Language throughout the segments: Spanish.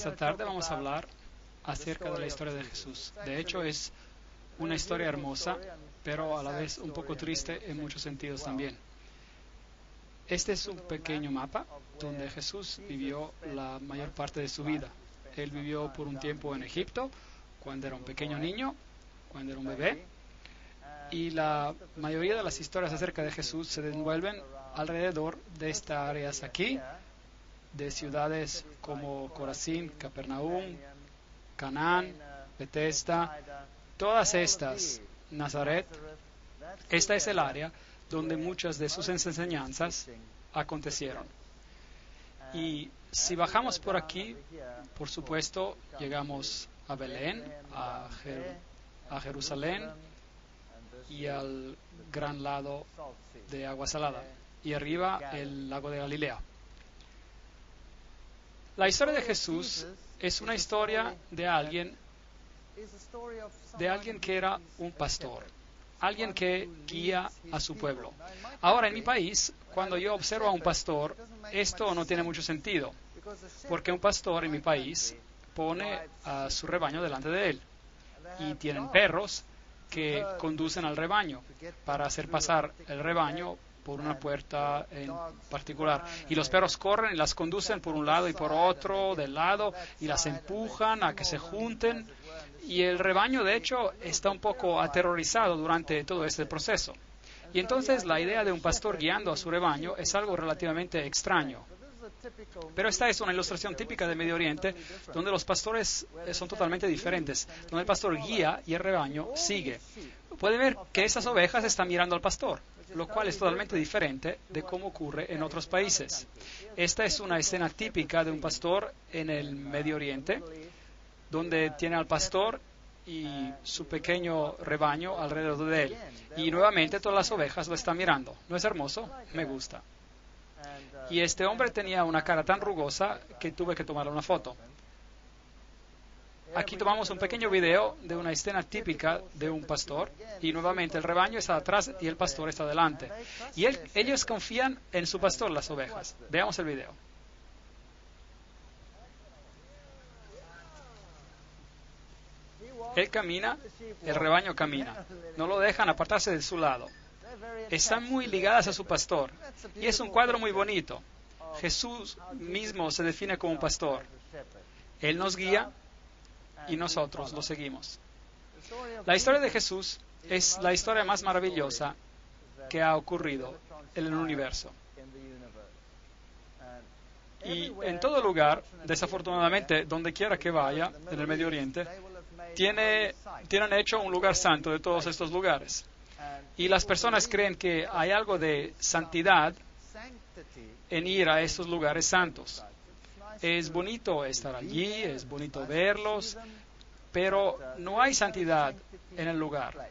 Esta tarde vamos a hablar acerca de la historia de Jesús. De hecho, es una historia hermosa, pero a la vez un poco triste en muchos sentidos también. Este es un pequeño mapa donde Jesús vivió la mayor parte de su vida. Él vivió por un tiempo en Egipto, cuando era un pequeño niño, cuando era un bebé, y la mayoría de las historias acerca de Jesús se desenvuelven alrededor de estas áreas aquí, de ciudades como Corazín, Capernaum, Canaán, Bethesda, todas estas, Nazaret, esta es el área donde muchas de sus enseñanzas acontecieron. Y si bajamos por aquí, por supuesto, llegamos a Belén, a, a Jerusalén y al gran lado de agua salada. Y arriba el lago de Galilea. La historia de Jesús es una historia de alguien, de alguien que era un pastor, alguien que guía a su pueblo. Ahora, en mi país, cuando yo observo a un pastor, esto no tiene mucho sentido, porque un pastor en mi país pone a su rebaño delante de él y tienen perros que conducen al rebaño para hacer pasar el rebaño por una puerta en particular. Y los perros corren y las conducen por un lado y por otro del lado y las empujan a que se junten. Y el rebaño, de hecho, está un poco aterrorizado durante todo este proceso. Y entonces la idea de un pastor guiando a su rebaño es algo relativamente extraño. Pero esta es una ilustración típica de Medio Oriente, donde los pastores eh, son totalmente diferentes, donde el pastor guía y el rebaño sigue. Puede ver que esas ovejas están mirando al pastor lo cual es totalmente diferente de cómo ocurre en otros países. Esta es una escena típica de un pastor en el Medio Oriente, donde tiene al pastor y su pequeño rebaño alrededor de él. Y nuevamente todas las ovejas lo están mirando. ¿No es hermoso? Me gusta. Y este hombre tenía una cara tan rugosa que tuve que tomarle una foto. Aquí tomamos un pequeño video de una escena típica de un pastor y nuevamente el rebaño está atrás y el pastor está delante. Y ellos confían en su pastor, las ovejas. Veamos el video. Él camina, el rebaño camina. No lo dejan apartarse de su lado. Están muy ligadas a su pastor. Y es un cuadro muy bonito. Jesús mismo se define como un pastor. Él nos guía y nosotros lo seguimos. La historia de Jesús es la historia más maravillosa que ha ocurrido en el universo. Y en todo lugar, desafortunadamente, donde quiera que vaya, en el Medio Oriente, tiene, tienen hecho un lugar santo de todos estos lugares. Y las personas creen que hay algo de santidad en ir a estos lugares santos. Es bonito estar allí, es bonito verlos, pero no hay santidad en el lugar.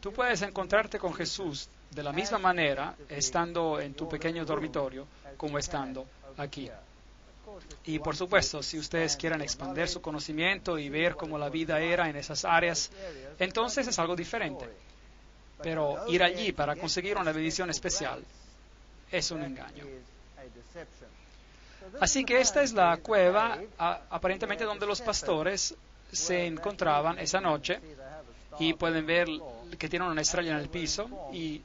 Tú puedes encontrarte con Jesús de la misma manera estando en tu pequeño dormitorio como estando aquí. Y por supuesto, si ustedes quieren expandir su conocimiento y ver cómo la vida era en esas áreas, entonces es algo diferente. Pero ir allí para conseguir una bendición especial es un engaño. Así que esta es la cueva aparentemente donde los pastores se encontraban esa noche y pueden ver que tienen una estrella en el piso y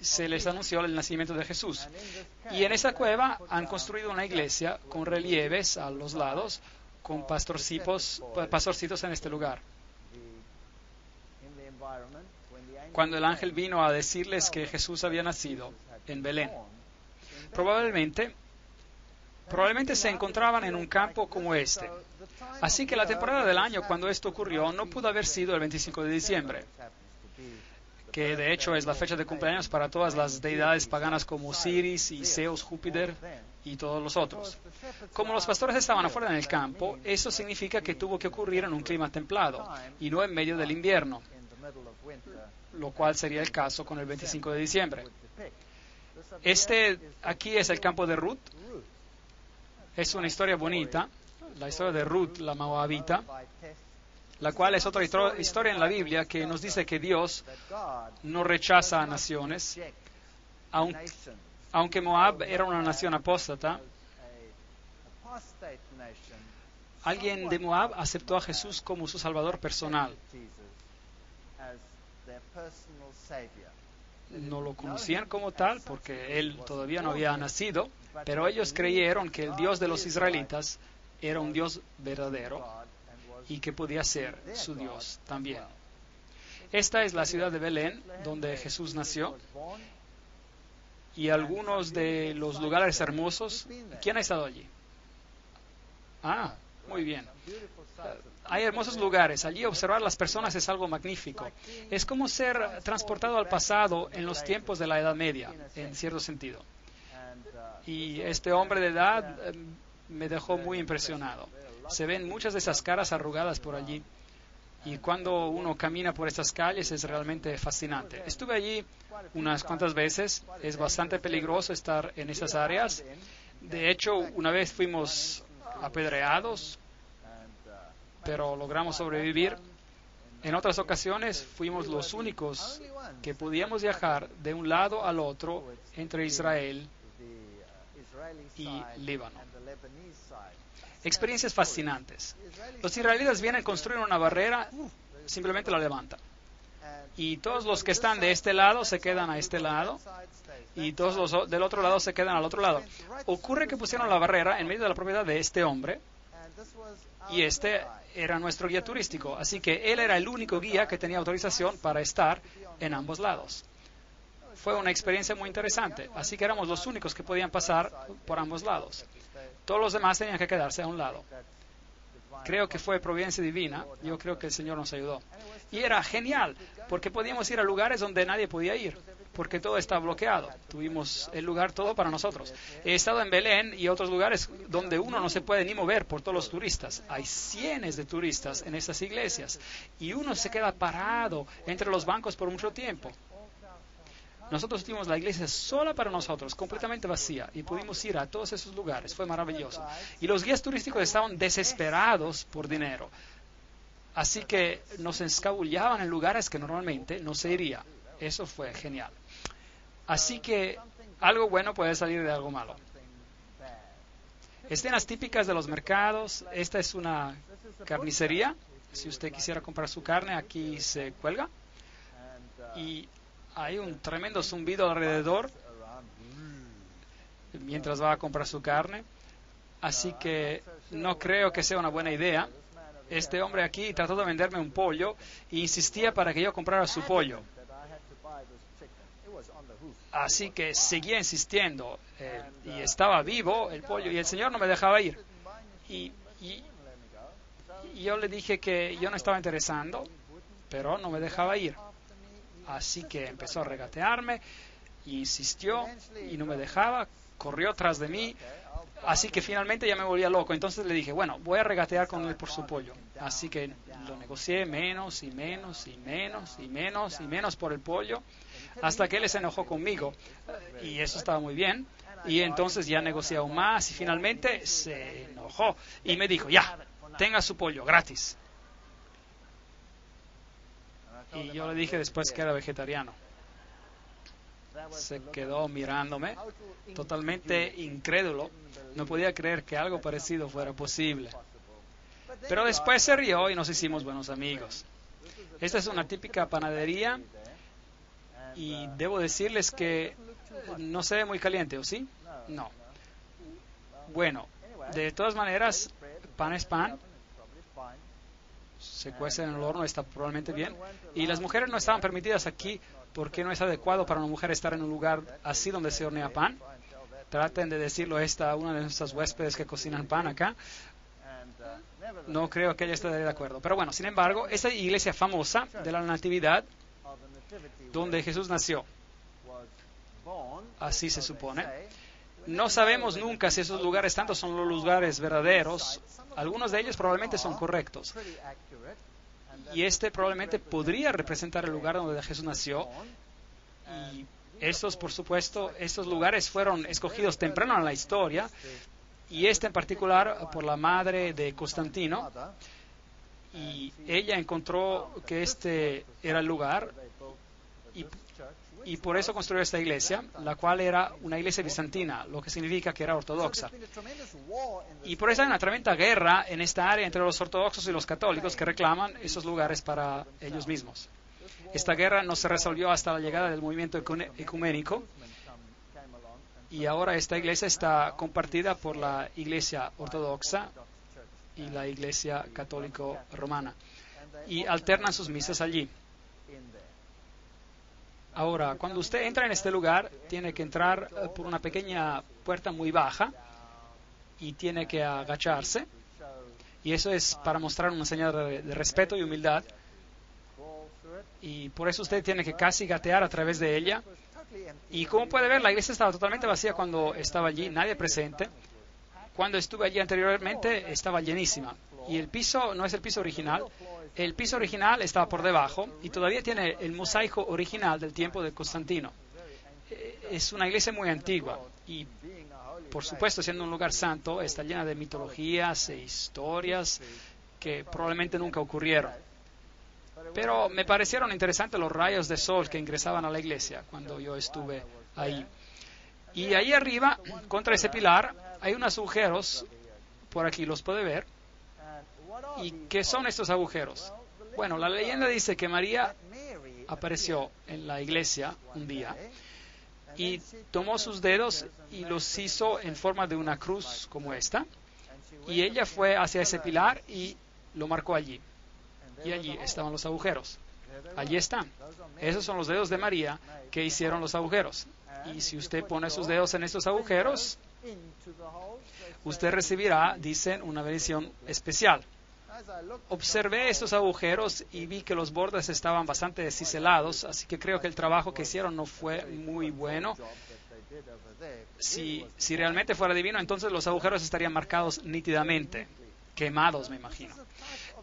se les anunció el nacimiento de Jesús. Y en esa cueva han construido una iglesia con relieves a los lados, con pastorcitos, pastorcitos en este lugar. Cuando el ángel vino a decirles que Jesús había nacido en Belén, probablemente, probablemente se encontraban en un campo como este. Así que la temporada del año cuando esto ocurrió no pudo haber sido el 25 de diciembre que de hecho es la fecha de cumpleaños para todas las deidades paganas como Osiris y Zeus, Júpiter y todos los otros. Como los pastores estaban afuera en el campo, eso significa que tuvo que ocurrir en un clima templado y no en medio del invierno, lo cual sería el caso con el 25 de diciembre. Este aquí es el campo de Ruth. Es una historia bonita, la historia de Ruth, la Moabita, la cual es otra historia en la Biblia que nos dice que Dios no rechaza a naciones, aunque Moab era una nación apóstata. Alguien de Moab aceptó a Jesús como su salvador personal. No lo conocían como tal porque él todavía no había nacido, pero ellos creyeron que el Dios de los israelitas era un Dios verdadero y que podía ser su Dios también. Esta es la ciudad de Belén, donde Jesús nació, y algunos de los lugares hermosos. ¿Quién ha estado allí? Ah, muy bien. Hay hermosos lugares. Allí observar las personas es algo magnífico. Es como ser transportado al pasado en los tiempos de la Edad Media, en cierto sentido. Y este hombre de edad eh, me dejó muy impresionado. Se ven muchas de esas caras arrugadas por allí. Y cuando uno camina por estas calles es realmente fascinante. Estuve allí unas cuantas veces. Es bastante peligroso estar en esas áreas. De hecho, una vez fuimos apedreados, pero logramos sobrevivir. En otras ocasiones fuimos los únicos que podíamos viajar de un lado al otro entre Israel Líbano experiencias fascinantes. Los israelitas vienen a construir una barrera, simplemente la levantan. Y todos los que están de este lado se quedan a este lado y todos los del otro lado se quedan al otro lado. Ocurre que pusieron la barrera en medio de la propiedad de este hombre y este era nuestro guía turístico, así que él era el único guía que tenía autorización para estar en ambos lados. Fue una experiencia muy interesante, así que éramos los únicos que podían pasar por ambos lados. Todos los demás tenían que quedarse a un lado. Creo que fue providencia divina. Yo creo que el Señor nos ayudó. Y era genial, porque podíamos ir a lugares donde nadie podía ir, porque todo estaba bloqueado. Tuvimos el lugar todo para nosotros. He estado en Belén y otros lugares donde uno no se puede ni mover por todos los turistas. Hay cientos de turistas en estas iglesias y uno se queda parado entre los bancos por mucho tiempo. Nosotros tuvimos la iglesia sola para nosotros, completamente vacía, y pudimos ir a todos esos lugares. Fue maravilloso. Y los guías turísticos estaban desesperados por dinero. Así que nos escabullaban en lugares que normalmente no se iría. Eso fue genial. Así que algo bueno puede salir de algo malo. Escenas típicas de los mercados. Esta es una carnicería. Si usted quisiera comprar su carne, aquí se cuelga. Y hay un tremendo zumbido alrededor mientras va a comprar su carne. Así que no creo que sea una buena idea. Este hombre aquí trató de venderme un pollo e insistía para que yo comprara su pollo. Así que seguía insistiendo eh, y estaba vivo el pollo y el Señor no me dejaba ir. y yo le dije que yo no estaba interesando, pero no me dejaba ir. Así que empezó a regatearme, insistió y no me dejaba, corrió tras de mí. Así que finalmente ya me volvía loco. Entonces le dije, bueno, voy a regatear con él por su pollo. Así que lo negocié menos y menos y menos y menos y menos por el pollo, hasta que él se enojó conmigo. Y eso estaba muy bien. Y entonces ya negocié aún más y finalmente se enojó y me dijo, ya, tenga su pollo gratis. Y yo le dije después que era vegetariano. Se quedó mirándome, totalmente incrédulo. No podía creer que algo parecido fuera posible. Pero después se rió y nos hicimos buenos amigos. Esta es una típica panadería y debo decirles que no se ve muy caliente, ¿o sí? No. Bueno, de todas maneras, pan es pan. Se cuece en el horno, está probablemente bien. Y las mujeres no estaban permitidas aquí porque no es adecuado para una mujer estar en un lugar así donde se hornea pan. Traten de decirlo esta una de nuestras huéspedes que cocinan pan acá. No creo que ella esté de acuerdo. Pero bueno, sin embargo, esta iglesia famosa de la Natividad, donde Jesús nació, así se supone, no sabemos nunca si esos lugares tanto son los lugares verdaderos. Algunos de ellos probablemente son correctos. Y este probablemente podría representar el lugar donde Jesús nació. Y estos, por supuesto, estos lugares fueron escogidos temprano en la historia. Y este en particular por la madre de Constantino. Y ella encontró que este era el lugar. Y y por eso construyó esta iglesia, la cual era una iglesia bizantina, lo que significa que era ortodoxa. Y por eso hay una tremenda guerra en esta área entre los ortodoxos y los católicos que reclaman esos lugares para ellos mismos. Esta guerra no se resolvió hasta la llegada del movimiento ecuménico y ahora esta iglesia está compartida por la iglesia ortodoxa y la iglesia católico romana y alternan sus misas allí. Ahora, cuando usted entra en este lugar, tiene que entrar eh, por una pequeña puerta muy baja y tiene que agacharse. Y eso es para mostrar una señal de, respeto y humildad. Y por eso usted tiene que casi gatear a través de ella. Y como puede ver, la iglesia estaba totalmente vacía cuando estaba allí, nadie presente. Cuando estuve allí anteriormente, estaba llenísima. Y el piso no es el piso original, el piso original estaba por debajo y todavía tiene el mosaico original del tiempo de Constantino. Eh, es una iglesia muy antigua y, por supuesto, siendo un lugar santo, está llena de mitologías e historias que probablemente nunca ocurrieron. Pero me parecieron interesantes los rayos de sol que ingresaban a la iglesia cuando yo estuve ahí. Y ahí arriba, contra ese pilar, hay unos agujeros, por aquí los puede ver, ¿Y qué son estos agujeros? Bueno, la leyenda dice que María apareció en la iglesia un día y tomó sus dedos y los hizo en forma de una cruz como esta. Y ella fue hacia ese pilar y lo marcó allí. Y allí estaban los agujeros. Allí están. Esos son los dedos de María que hicieron los agujeros. Y si usted pone sus dedos en estos agujeros, usted recibirá, dicen, una bendición especial. Observé estos agujeros y vi que los bordes estaban bastante descicelados, así que creo que el trabajo que hicieron no fue muy bueno. Si, si realmente fuera divino, entonces los agujeros estarían marcados nítidamente, quemados, me imagino.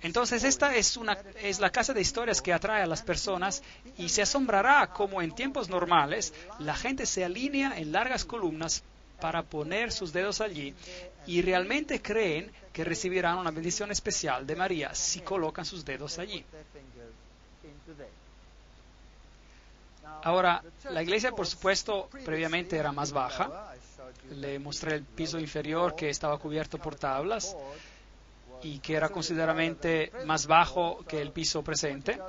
Entonces esta es, una, es la casa de historias que atrae a las personas y se asombrará como en tiempos normales la gente se alinea en largas columnas para poner sus dedos allí y realmente creen que recibirán una bendición especial de María si colocan sus dedos allí. Ahora, la iglesia, por supuesto, previamente era más baja. Le mostré el piso inferior que estaba cubierto por tablas y que era considerablemente más bajo que el piso presente.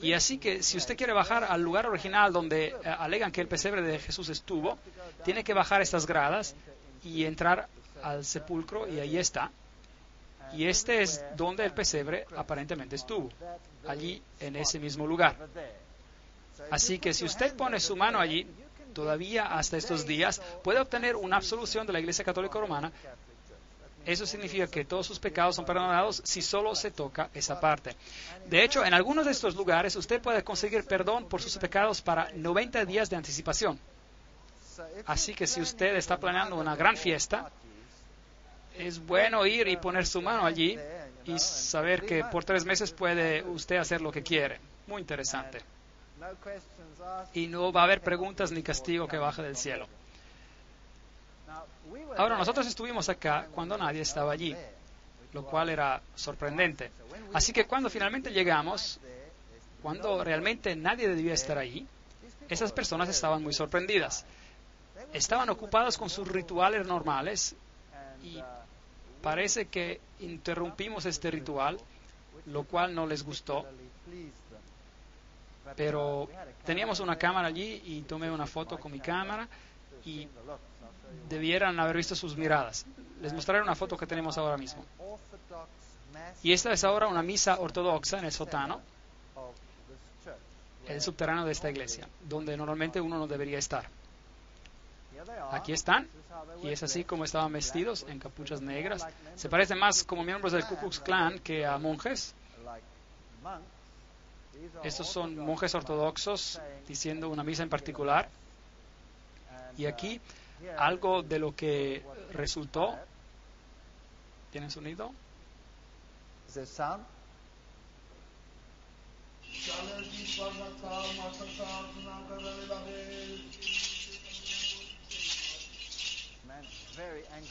Y así que si usted quiere bajar al lugar original donde eh, alegan que el pesebre de Jesús estuvo, tiene que bajar estas gradas y entrar al sepulcro y ahí está. Y este es donde el pesebre aparentemente estuvo, allí en ese mismo lugar. Así que si usted pone su mano allí, todavía hasta estos días, puede obtener una absolución de la Iglesia Católica Romana. Eso significa que todos sus pecados son perdonados si solo se toca esa parte. De hecho, en algunos de estos lugares usted puede conseguir perdón por sus pecados para 90 días de anticipación. Así que si usted está planeando una gran fiesta, es bueno ir y poner su mano allí y saber que por tres meses puede usted hacer lo que quiere. Muy interesante. Y no va a haber preguntas ni castigo que baje del cielo. Ahora, nosotros estuvimos acá cuando nadie estaba allí, lo cual era sorprendente. Así que cuando finalmente llegamos, cuando realmente nadie debía estar ahí, esas personas estaban muy sorprendidas. Estaban ocupadas con sus rituales normales y parece que interrumpimos este ritual, lo cual no les gustó. Pero teníamos una cámara allí y tomé una foto con mi cámara y debieran haber visto sus miradas. Les mostraré una foto que tenemos ahora mismo. Y esta es ahora una misa ortodoxa en el sótano, el subterráneo de esta iglesia, donde normalmente uno no debería estar. Aquí están, y es así como estaban vestidos, en capuchas negras. Se parecen más como miembros del Ku Klux Klan que a monjes. Estos son monjes ortodoxos diciendo una misa en particular. Y aquí algo de lo que resultó. ¿Tienen sonido?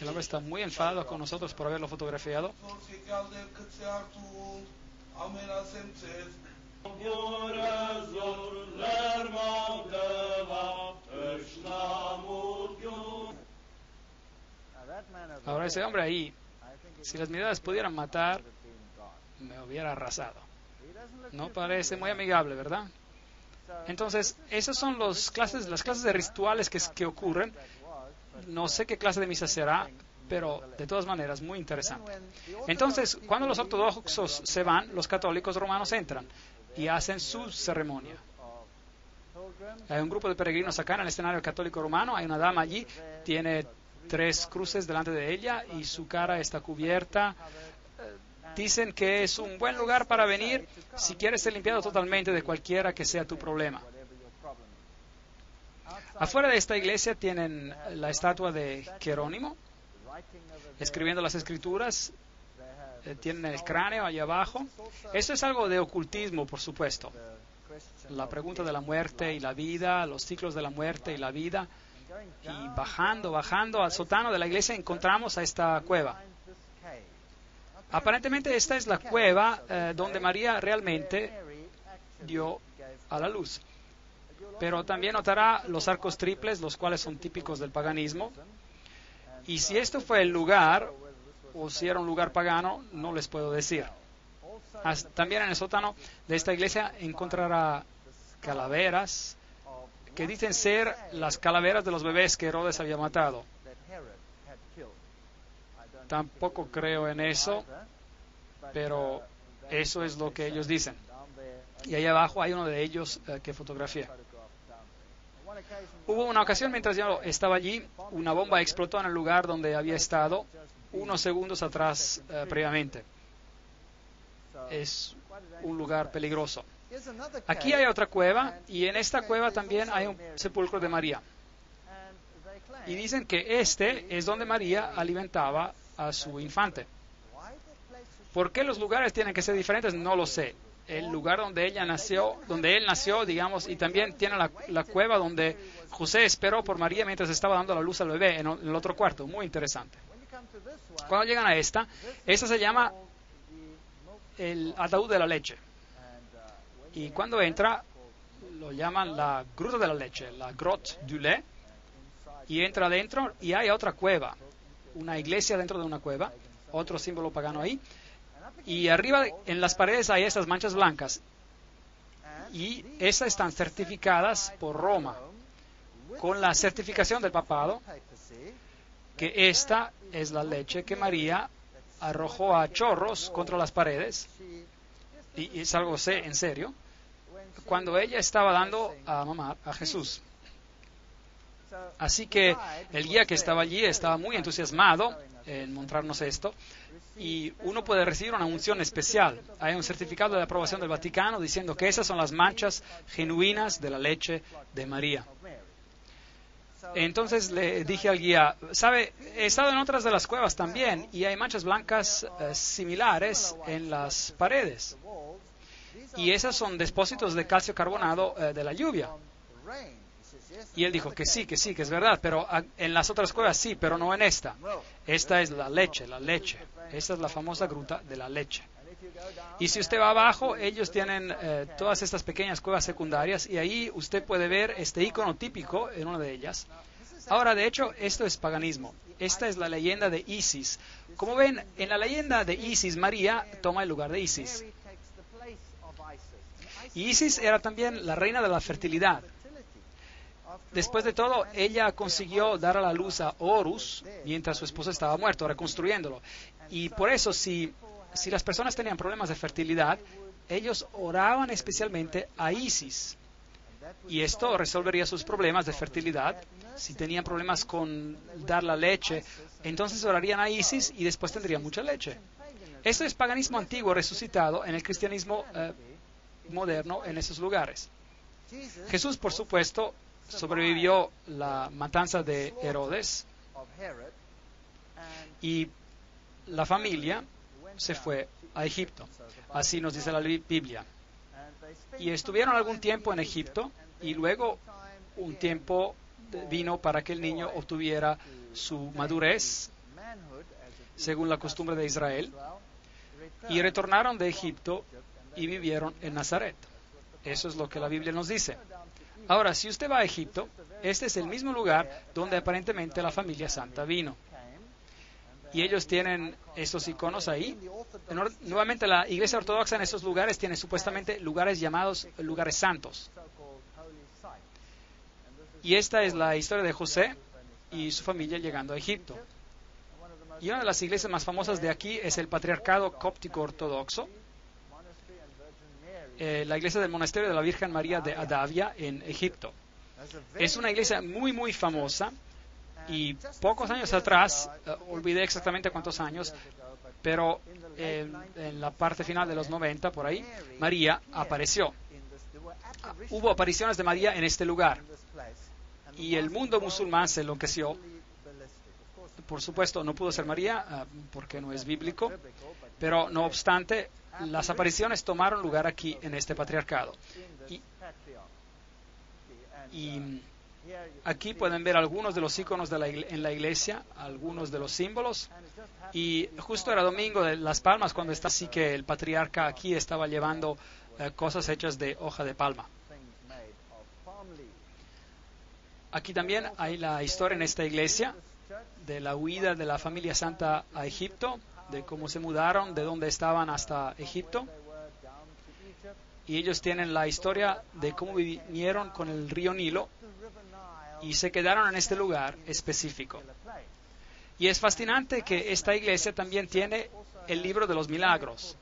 El hombre está muy enfadado con nosotros por haberlo fotografiado. Ahora ese hombre ahí, si las miradas pudieran matar, me hubiera arrasado. No parece muy amigable, ¿verdad? Entonces, esas son los clases, las clases de rituales que, que ocurren. No sé qué clase de misa será, pero de todas maneras muy interesante. Entonces, cuando los ortodoxos se van, los católicos romanos entran y hacen su ceremonia. Hay un grupo de peregrinos acá en el escenario católico romano, hay una dama allí, tiene tres cruces delante de ella y su cara está cubierta. Dicen que es un buen lugar para venir si quieres ser limpiado totalmente de cualquiera que sea tu problema. Afuera de esta iglesia tienen la estatua de Jerónimo, escribiendo las escrituras. Eh, tienen el cráneo allá abajo. Eso es algo de ocultismo, por supuesto. La pregunta de la muerte y la vida, los ciclos de la muerte y la vida. Y bajando, bajando al sótano de la iglesia encontramos a esta cueva. Aparentemente esta es la cueva eh, donde María realmente dio a la luz. Pero también notará los arcos triples, los cuales son típicos del paganismo. Y si esto fue el lugar, o si era un lugar pagano, no les puedo decir. También en el sótano de esta iglesia encontrará calaveras que dicen ser las calaveras de los bebés que Herodes había matado. Tampoco creo en eso, pero eso es lo que ellos dicen. Y ahí abajo hay uno de ellos eh, que fotografía. Hubo una ocasión mientras yo estaba allí, una bomba explotó en el lugar donde había estado unos segundos atrás eh, previamente. Es un lugar peligroso. Aquí hay otra cueva y en esta cueva también hay un sepulcro de María. Y dicen que este es donde María alimentaba a su infante. ¿Por qué los lugares tienen que ser diferentes? No lo sé. El lugar donde ella nació, donde él nació, digamos, y también tiene la, cueva donde José esperó por María mientras estaba dando la luz al bebé en el otro cuarto. Muy interesante. Cuando llegan a esta, esta se llama el ataúd de la leche. Y cuando entra, lo llaman la gruta de la leche, la grotte du lait. Y entra adentro y hay otra cueva, una iglesia dentro de una cueva, otro símbolo pagano ahí. Y arriba en las paredes hay esas manchas blancas. Y esas están certificadas por Roma con la certificación del papado que esta es la leche que María arrojó a chorros contra las paredes. Y es algo en serio. Cuando ella estaba dando a mamar a Jesús. Así que el guía que estaba allí estaba muy entusiasmado en mostrarnos esto y uno puede recibir una unción especial. Hay un certificado de aprobación del Vaticano diciendo que esas son las manchas genuinas de la leche de María. Entonces le dije al guía, sabe, he estado en otras de las cuevas también y hay manchas blancas eh, similares en las paredes. Y esas son depósitos de calcio carbonado eh, de la lluvia. Y él dijo que sí, que sí, que es verdad, pero en las otras cuevas sí, pero no en esta. Esta es la leche, la leche. Esta es la famosa gruta de la leche. Y si usted va abajo, ellos tienen eh, todas estas pequeñas cuevas secundarias y ahí usted puede ver este icono típico en una de ellas. Ahora, de hecho, esto es paganismo. Esta es la leyenda de Isis. Como ven, en la leyenda de Isis, María toma el lugar de Isis. Isis era también la reina de la fertilidad. Después de todo, ella consiguió dar a la luz a Horus mientras su esposo estaba muerto, reconstruyéndolo. Y por eso, si si las personas tenían problemas de fertilidad, ellos oraban especialmente a Isis. Y esto resolvería sus problemas de fertilidad. Si tenían problemas con dar la leche, entonces orarían a Isis y después tendrían mucha leche. Esto es paganismo antiguo resucitado en el cristianismo eh, moderno en esos lugares. Jesús, por supuesto, sobrevivió la matanza de Herodes y la familia se fue a Egipto. Así nos dice la Biblia. Y estuvieron algún tiempo en Egipto y luego un tiempo vino para que el niño obtuviera su madurez según la costumbre de Israel y retornaron de Egipto y vivieron en Nazaret. Eso es lo que la Biblia nos dice. Ahora, si usted va a Egipto, este es el mismo lugar donde aparentemente la familia santa vino y ellos tienen estos iconos ahí. Nuevamente la iglesia ortodoxa en estos lugares tiene supuestamente lugares llamados lugares santos. Y esta es la historia de José y su familia llegando a Egipto. Y una de las iglesias más famosas de aquí es el Patriarcado Cóptico Ortodoxo, eh, la iglesia del Monasterio de la Virgen María de Adavia en Egipto. Es una iglesia muy, muy famosa y pocos años atrás, eh, olvidé exactamente cuántos años, pero en la parte final de los 90, por ahí, María apareció. Hubo apariciones de María en este lugar. Y el mundo musulmán se enloqueció. Por supuesto, no pudo ser María porque no es bíblico, pero no obstante, las apariciones tomaron lugar aquí en este patriarcado. y Aquí pueden ver algunos de los iconos en la iglesia, algunos de los símbolos. Y justo era domingo de Las Palmas cuando está así que el patriarca aquí estaba llevando eh, cosas hechas de hoja de palma. Aquí también hay la historia en esta iglesia de la huida de la familia santa a Egipto, de cómo se mudaron, de dónde estaban hasta Egipto. Y ellos tienen la historia de cómo vinieron con el río Nilo y se quedaron en este lugar específico. Y es fascinante que esta iglesia también tiene el libro de los milagros.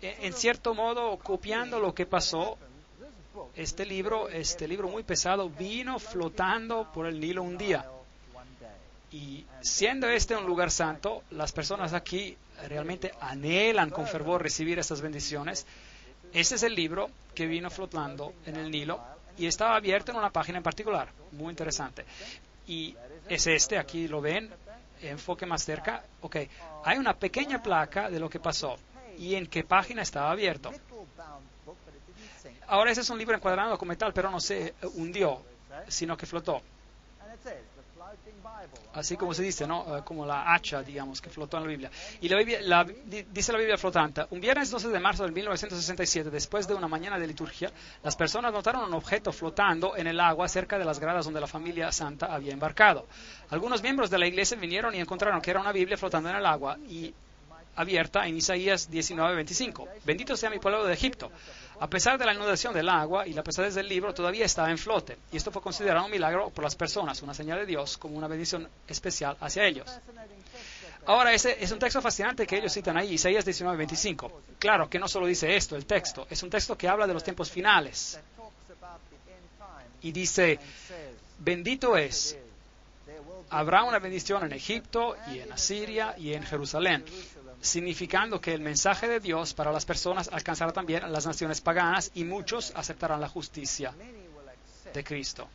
E, en cierto modo, copiando lo que pasó, este libro, este libro muy pesado, vino flotando por el Nilo un día. Y siendo este un lugar santo, las personas aquí realmente anhelan con fervor recibir estas bendiciones. Este es el libro que vino flotando en el Nilo y estaba abierto en una página en particular, muy interesante. Y es este, aquí lo ven, enfoque más cerca. Ok, hay una pequeña placa de lo que pasó y en qué página estaba abierto. Ahora ese es un libro encuadrado como tal, pero no se hundió, sino que flotó así como se dice, ¿no? Eh, como la hacha, digamos, que flotó en la Biblia. Y la dice la Biblia flotante, un viernes 12 de marzo de 1967, después de una mañana de liturgia, las personas notaron un objeto flotando en el agua cerca de las gradas donde la familia santa había embarcado. Algunos miembros de la iglesia vinieron y encontraron que era una Biblia flotando en el agua y abierta en Isaías 19:25. Bendito sea mi pueblo de Egipto. A pesar de la inundación del agua y la pesadez del libro, todavía estaba en flote. Y esto fue considerado un milagro por las personas, una señal de Dios como una bendición especial hacia ellos. Ahora, ese es un texto fascinante que ellos citan ahí, Isaías 19:25. Claro que no solo dice esto, el texto, es un texto que habla de los tiempos finales. Y dice, bendito es, habrá una bendición en Egipto y en Asiria y en Jerusalén significando que el mensaje de Dios para las personas alcanzará también a las naciones paganas y muchos aceptarán la justicia de Cristo.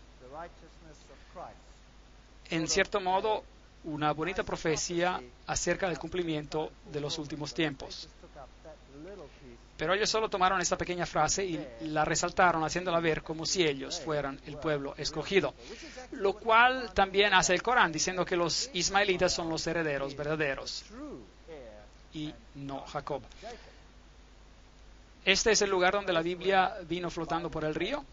en cierto modo, una bonita profecía acerca del cumplimiento de los últimos tiempos. Pero ellos solo tomaron esta pequeña frase y la resaltaron haciéndola ver como si ellos fueran el pueblo escogido. Lo cual también hace el Corán diciendo que los ismaelitas son los herederos verdaderos y no Jacob. Este es el lugar donde la Biblia vino flotando por el río.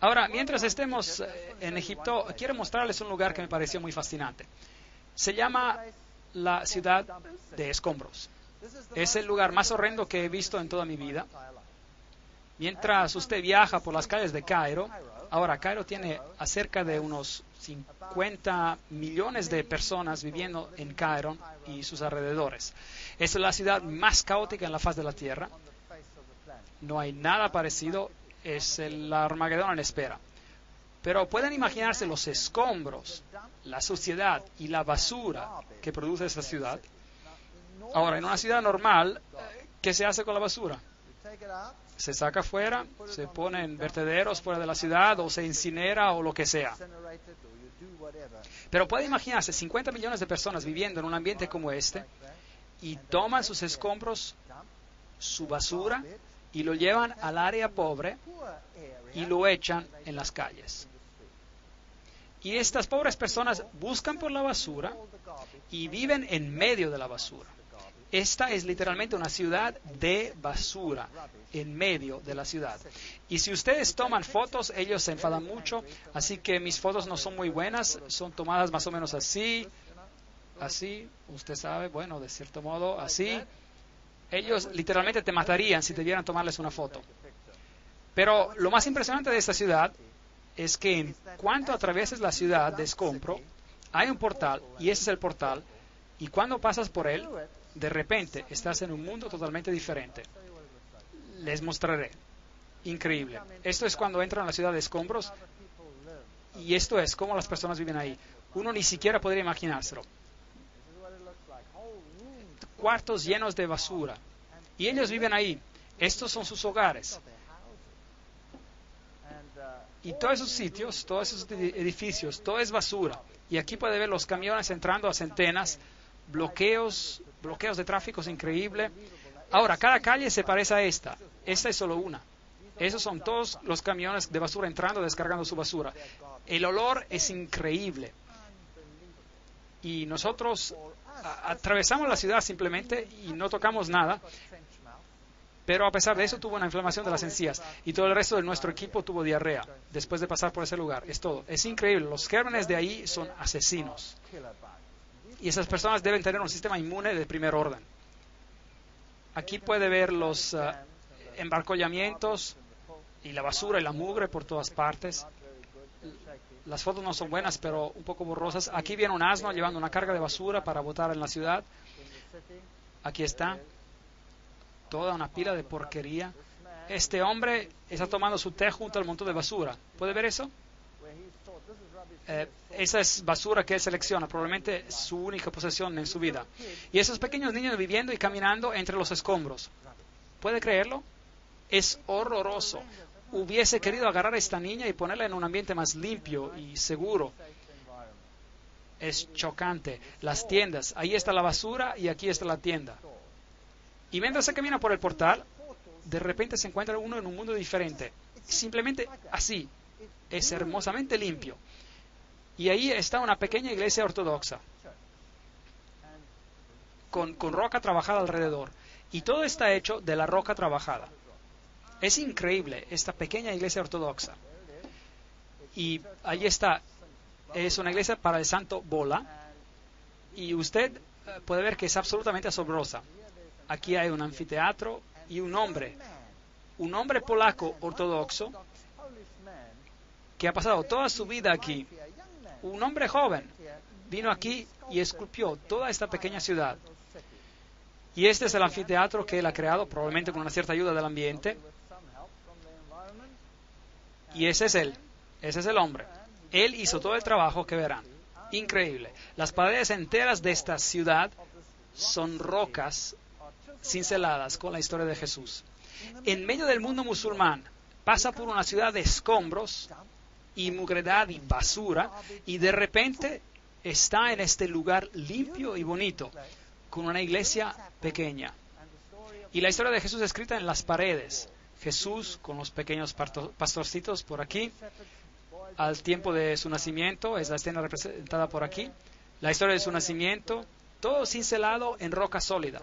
Ahora, mientras estemos eh, en Egipto, quiero mostrarles un lugar que me pareció muy fascinante. Se llama la ciudad de escombros. Es el lugar más horrendo que he visto en toda mi vida. Mientras usted viaja por las calles de Cairo, ahora Cairo tiene acerca de unos 50 millones de personas viviendo en Cairo y sus alrededores. Es la ciudad más caótica en la faz de la Tierra. No hay nada parecido. Es el Armagedón en espera. Pero pueden imaginarse los escombros, la suciedad y la basura que produce esta ciudad. Ahora, en una ciudad normal, ¿qué se hace con la basura? Se saca fuera, se pone en vertederos fuera de la ciudad o se incinera o lo que sea. Pero puede imaginarse 50 millones de personas viviendo en un ambiente como este y toman sus escombros, su basura y lo llevan al área pobre y lo echan en las calles. Y estas pobres personas buscan por la basura y viven en medio de la basura. Esta es literalmente una ciudad de basura en medio de la ciudad. Y si ustedes toman fotos, ellos se enfadan mucho, así que mis fotos no son muy buenas, son tomadas más o menos así, así, usted sabe, bueno, de cierto modo, así. Ellos literalmente te matarían si te vieran tomarles una foto. Pero lo más impresionante de esta ciudad es que en cuanto atravieses la ciudad de Escombro, hay un portal, y ese es el portal, y cuando pasas por él, de repente estás en un mundo totalmente diferente. Les mostraré. Increíble. Esto es cuando entran a la ciudad de escombros y esto es cómo las personas viven ahí. Uno ni siquiera podría imaginárselo. Cuartos llenos de basura. Y ellos viven ahí. Estos son sus hogares. Y todos esos sitios, todos esos edificios, todo es basura. Y aquí puede ver los camiones entrando a centenas, bloqueos bloqueos de tráfico es increíble. Ahora, cada calle se parece a esta. Esta es solo una. Esos son todos los camiones de basura entrando, descargando su basura. El olor es increíble. Y nosotros atravesamos la ciudad simplemente y no tocamos nada. Pero a pesar de eso tuvo una inflamación de las encías y todo el resto de nuestro equipo tuvo diarrea después de pasar por ese lugar. Es todo. Es increíble. Los gérmenes de ahí son asesinos y esas personas deben tener un sistema inmune de primer orden. Aquí puede ver los uh, embarcollamientos y la basura y la mugre por todas partes. Las fotos no son buenas, pero un poco borrosas. Aquí viene un asno llevando una carga de basura para botar en la ciudad. Aquí está. Toda una pila de porquería. Este hombre está tomando su té junto al montón de basura. ¿Puede ver eso? Eh, esa es basura que él selecciona, probablemente su única posesión en su vida. Y esos pequeños niños viviendo y caminando entre los escombros. ¿Puede creerlo? Es horroroso. Hubiese querido agarrar a esta niña y ponerla en un ambiente más limpio y seguro. Es chocante. Las tiendas, ahí está la basura y aquí está la tienda. Y mientras se camina por el portal, de repente se encuentra uno en un mundo diferente. Simplemente así. Es hermosamente limpio. Y ahí está una pequeña iglesia ortodoxa, con, roca trabajada alrededor. Y todo está hecho de la roca trabajada. Es increíble esta pequeña iglesia ortodoxa. Y ahí está, es una iglesia para el santo Bola. Y usted eh, puede ver que es absolutamente asombrosa. Aquí hay un anfiteatro y un hombre, un hombre polaco ortodoxo que ha pasado toda su vida aquí un hombre joven vino aquí y esculpió toda esta pequeña ciudad. Y este es el anfiteatro que él ha creado, probablemente con una cierta ayuda del ambiente. Y ese es él, ese es el hombre. Él hizo todo el trabajo que verán. Increíble. Las paredes enteras de esta ciudad son rocas cinceladas con la historia de Jesús. En medio del mundo musulmán pasa por una ciudad de escombros y mugredad y basura y de repente está en este lugar limpio y bonito con una iglesia pequeña. Y la historia de Jesús escrita en las paredes. Jesús con los pequeños pastorcitos por aquí, al tiempo de su nacimiento, es la escena representada por aquí. La historia de su nacimiento, todo cincelado en roca sólida.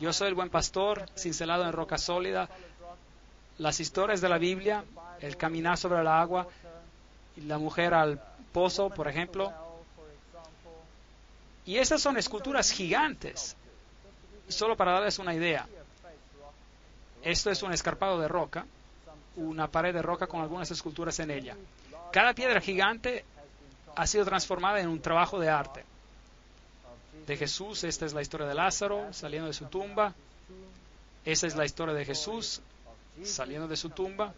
Yo soy el buen pastor, cincelado en roca sólida. Las historias de la Biblia, el caminar sobre el agua, la mujer al pozo, por ejemplo. Y estas son esculturas gigantes. Solo para darles una idea. Esto es un escarpado de roca, una pared de roca con algunas esculturas en ella. Cada piedra gigante ha sido transformada en un trabajo de arte. De Jesús, esta es la historia de Lázaro saliendo de su tumba. Esta es la historia de Jesús saliendo de su tumba.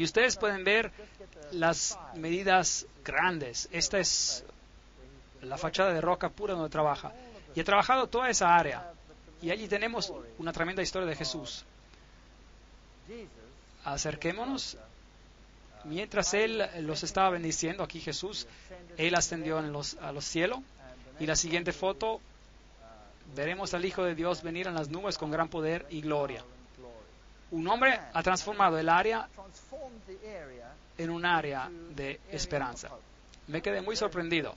Y ustedes pueden ver las medidas grandes. Esta es la fachada de roca pura donde trabaja. Y he trabajado toda esa área. Y allí tenemos una tremenda historia de Jesús. Acerquémonos. Mientras Él los estaba bendiciendo, aquí Jesús, Él ascendió a los cielos. Y la siguiente foto, veremos al Hijo de Dios venir en las nubes con gran poder y gloria. Un hombre ha transformado el área en un área de esperanza. Me quedé muy sorprendido.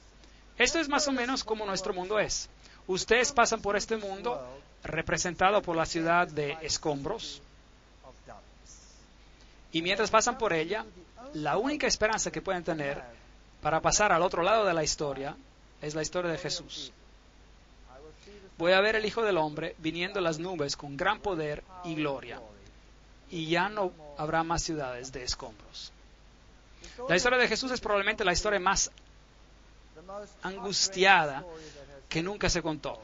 Esto es más o menos como nuestro mundo es. Ustedes pasan por este mundo representado por la ciudad de escombros. Y mientras pasan por ella, la única esperanza que pueden tener para pasar al otro lado de la historia es la historia de Jesús. Voy a ver el Hijo del Hombre viniendo en las nubes con gran poder y gloria. Y ya no habrá más ciudades de escombros. La historia de Jesús es probablemente la historia más angustiada que nunca se contó.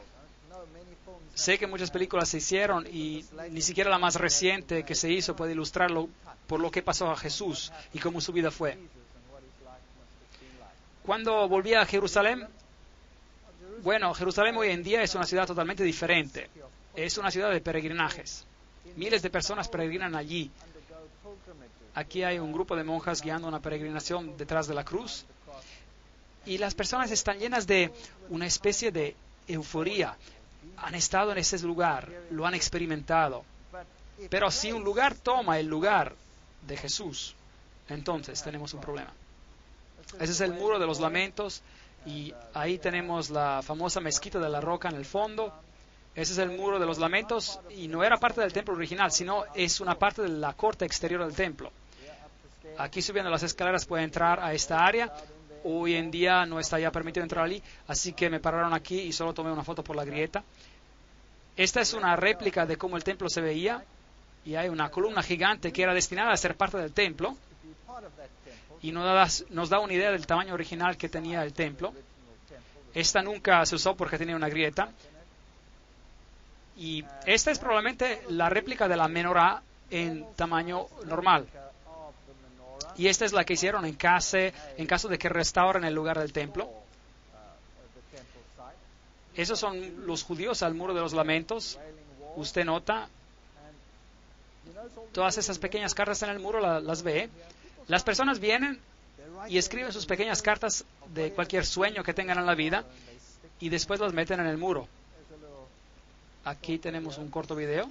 Sé que muchas películas se hicieron y ni siquiera la más reciente que se hizo puede ilustrarlo por lo que pasó a Jesús y cómo su vida fue. Cuando volví a Jerusalén, bueno, Jerusalén hoy en día es una ciudad totalmente diferente. Es una ciudad de peregrinajes. Miles de personas peregrinan allí. Aquí hay un grupo de monjas guiando una peregrinación detrás de la cruz. Y las personas están llenas de una especie de euforía han estado en ese lugar, lo han experimentado. Pero si un lugar toma el lugar de Jesús, entonces tenemos un problema. Ese es el muro de los lamentos y ahí tenemos la famosa mezquita de la roca en el fondo. Ese es el muro de los lamentos y no era parte del templo original, sino es una parte de la corte exterior del templo. Aquí subiendo las escaleras puede entrar a esta área Hoy en día no está ya permitido entrar allí, así que me pararon aquí y solo tomé una foto por la grieta. Esta es una réplica de cómo el templo se veía y hay una columna gigante que era destinada a ser parte del templo y nos da, nos da una idea del tamaño original que tenía el templo. Esta nunca se usó porque tenía una grieta. Y esta es probablemente la réplica de la menorá en tamaño normal. Y esta es la que hicieron en, en caso de que restauren el lugar del templo. Esos son los judíos al muro de los lamentos. Usted nota todas esas pequeñas cartas en el muro, las ve. Las personas vienen y escriben sus pequeñas cartas de cualquier sueño que tengan en la vida y después las meten en el muro. Aquí tenemos un corto video.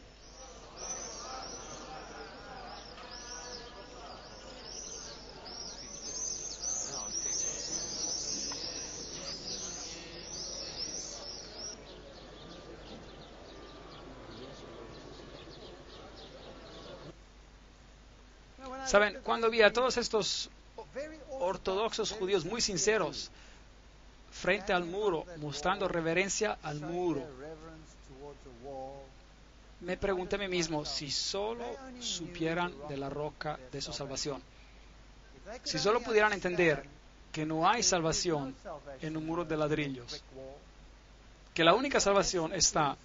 Saben, cuando vi a todos estos ortodoxos judíos muy sinceros frente al muro, mostrando reverencia al muro, me pregunté a mí mismo si solo supieran de la roca de su salvación, si solo pudieran entender que no hay salvación en un muro de ladrillos, que la única salvación está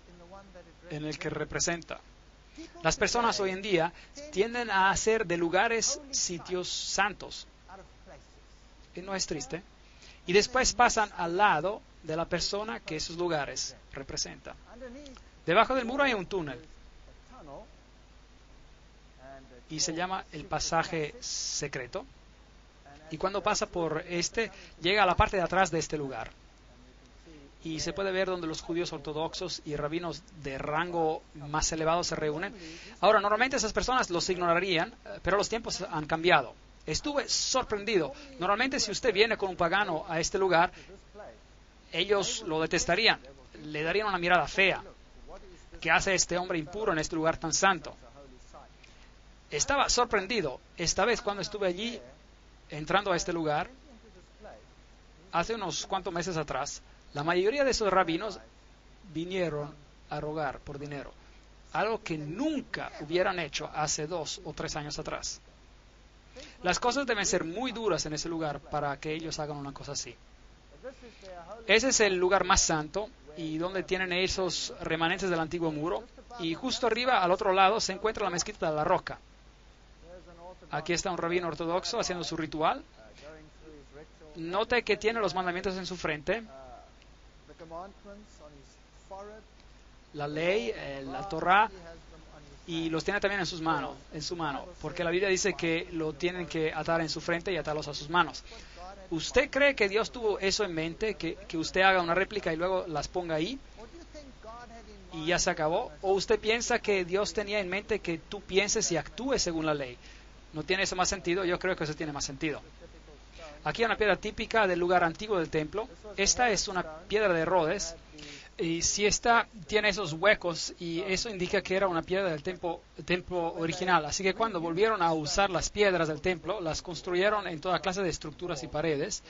en el que representa las personas hoy en día tienden a hacer de lugares sitios santos. Y no es triste. Y después pasan al lado de la persona que esos lugares representan. Debajo del muro hay un túnel. Y se llama el pasaje secreto. Y cuando pasa por este, llega a la parte de atrás de este lugar. Y se puede ver donde los judíos ortodoxos y rabinos de rango más elevado se reúnen. Ahora, normalmente esas personas los ignorarían, eh, pero los tiempos han cambiado. Estuve sorprendido. Normalmente si usted viene con un pagano a este lugar, ellos lo detestarían, le darían una mirada fea. ¿Qué hace este hombre impuro en este lugar tan santo? Estaba sorprendido. Esta vez cuando estuve allí, entrando a este lugar, hace unos cuantos meses atrás, la mayoría de esos rabinos vinieron a rogar por dinero, algo que nunca hubieran hecho hace dos o tres años atrás. Las cosas deben ser muy duras en ese lugar para que ellos hagan una cosa así. Ese es el lugar más santo y donde tienen esos remanentes del antiguo muro. Y justo arriba, al otro lado, se encuentra la mezquita de la roca. Aquí está un rabino ortodoxo haciendo su ritual. Note que tiene los mandamientos en su frente. La ley, eh, la Torah, y los tiene también en sus manos, en su mano, porque la Biblia dice que lo tienen que atar en su frente y atarlos a sus manos. ¿Usted cree que Dios tuvo eso en mente, que, que usted haga una réplica y luego las ponga ahí? y ya se acabó? ¿O usted piensa que Dios tenía en mente que tú pienses y actúes según la ley? ¿No tiene eso más sentido? Yo creo que eso tiene más sentido. Aquí hay una piedra típica del lugar antiguo del templo. Esta es una piedra de Rhodes y si esta tiene esos huecos y eso indica que era una piedra del templo, templo original. Así que cuando volvieron a usar las piedras del templo, las construyeron en toda clase de estructuras y paredes.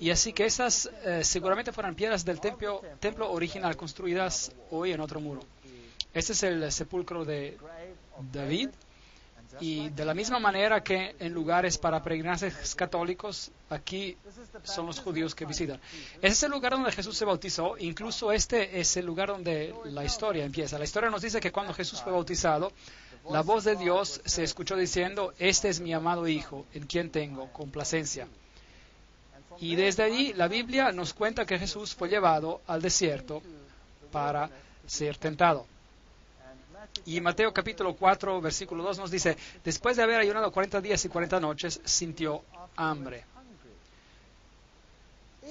Y así que esas eh, seguramente fueran piedras del templo original construidas hoy en otro muro. Este es el sepulcro de David. Y de la misma manera que en lugares para peregrinajes católicos, aquí son los judíos que visitan. Ese es el lugar donde Jesús se bautizó, incluso este es el lugar donde la historia empieza. La historia nos dice que cuando Jesús fue bautizado, la voz de Dios se escuchó diciendo, este es mi amado Hijo, en quien tengo complacencia. Y desde allí la Biblia nos cuenta que Jesús fue llevado al desierto para ser tentado. Y Mateo capítulo 4, versículo 2 nos dice, después de haber ayunado 40 días y 40 noches, sintió hambre.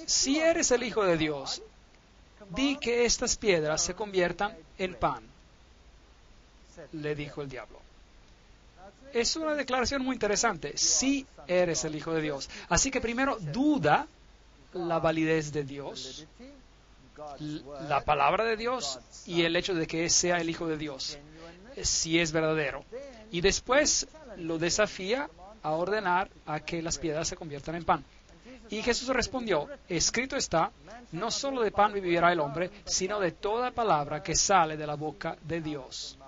Si eres el Hijo de Dios, di que estas piedras se conviertan en pan, le dijo el diablo. Es una declaración muy interesante. Si eres el Hijo de Dios. Así que primero duda la validez de Dios, la palabra de Dios y el hecho de que sea el Hijo de Dios si es verdadero. Y después lo desafía a ordenar a que las piedras se conviertan en pan. Y Jesús respondió, escrito está, no solo de pan vivirá el hombre, sino de toda palabra que sale de la boca de Dios.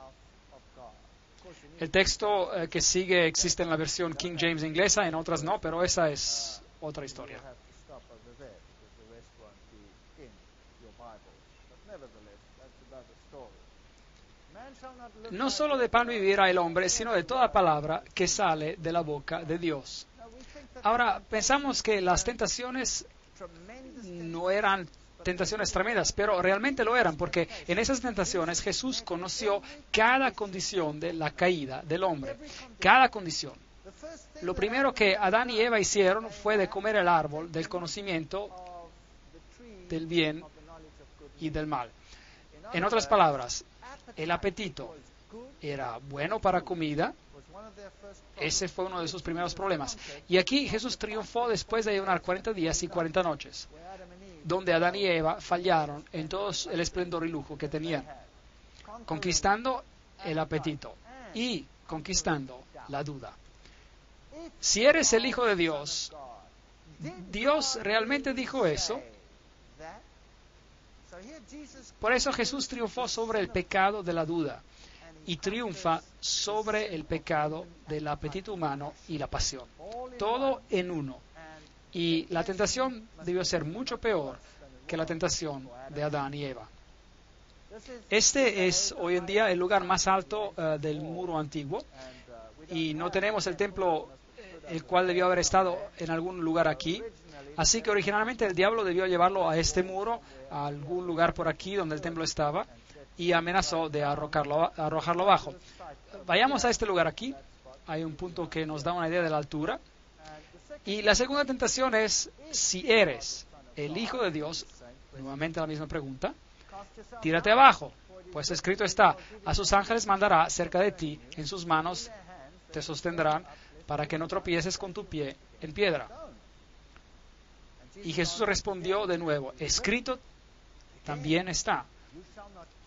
El texto eh, que sigue existe en la versión King James inglesa, en otras no, pero esa es otra historia. No solo de pan vivirá el hombre, sino de toda palabra que sale de la boca de Dios. Ahora, pensamos que las tentaciones no eran tentaciones tremendas, pero realmente lo eran, porque en esas tentaciones Jesús conoció cada condición de la caída del hombre, cada condición. Lo primero que Adán y Eva hicieron fue de comer el árbol del conocimiento del bien y del mal. En otras palabras, el apetito era bueno para comida, ese fue uno de sus primeros problemas. Y aquí Jesús triunfó después de ayunar 40 días y 40 noches, donde Adán y Eva fallaron en todo el esplendor y lujo que tenían, conquistando el apetito y conquistando la duda. Si eres el Hijo de Dios, ¿Dios realmente dijo eso? Por eso Jesús triunfó sobre el pecado de la duda y triunfa sobre el pecado del apetito humano y la pasión. Todo en uno. Y la tentación debió ser mucho peor que la tentación de Adán y Eva. Este es hoy en día el lugar más alto eh, del muro antiguo y no tenemos el templo eh, el cual debió haber estado en algún lugar aquí. Así que originalmente el diablo debió llevarlo a este muro a algún lugar por aquí donde el templo estaba y amenazó de arrojarlo, abajo. Vayamos a este lugar aquí. Hay un punto que nos da una idea de la altura. Y la segunda tentación es, si eres el Hijo de Dios, nuevamente la misma pregunta, tírate abajo, pues escrito está, a sus ángeles mandará cerca de ti, en sus manos te sostendrán para que no tropieces con tu pie en piedra. Y Jesús respondió de nuevo, escrito también está,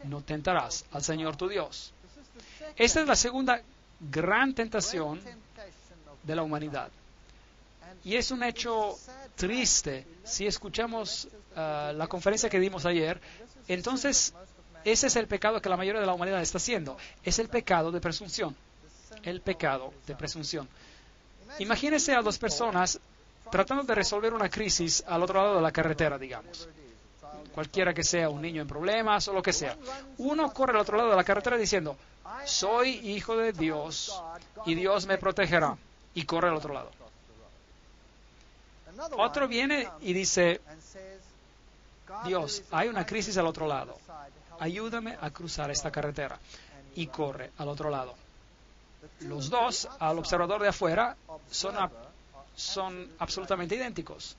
no tentarás al Señor tu Dios. Esta es la segunda gran tentación de la humanidad. Y es un hecho triste si escuchamos uh, la conferencia que dimos ayer. Entonces, ese es el pecado que la mayoría de la humanidad está haciendo. Es el pecado de presunción. El pecado de presunción. Imagínese a dos personas tratando de resolver una crisis al otro lado de la carretera, digamos. Cualquiera que sea un niño en problemas o lo que sea. Uno corre al otro lado de la carretera diciendo, soy hijo de Dios y Dios me protegerá. Y corre al otro lado. Otro viene y dice, Dios, hay una crisis al otro lado. Ayúdame a cruzar esta carretera. Y corre al otro lado. Los dos, al observador de afuera, son, son absolutamente idénticos.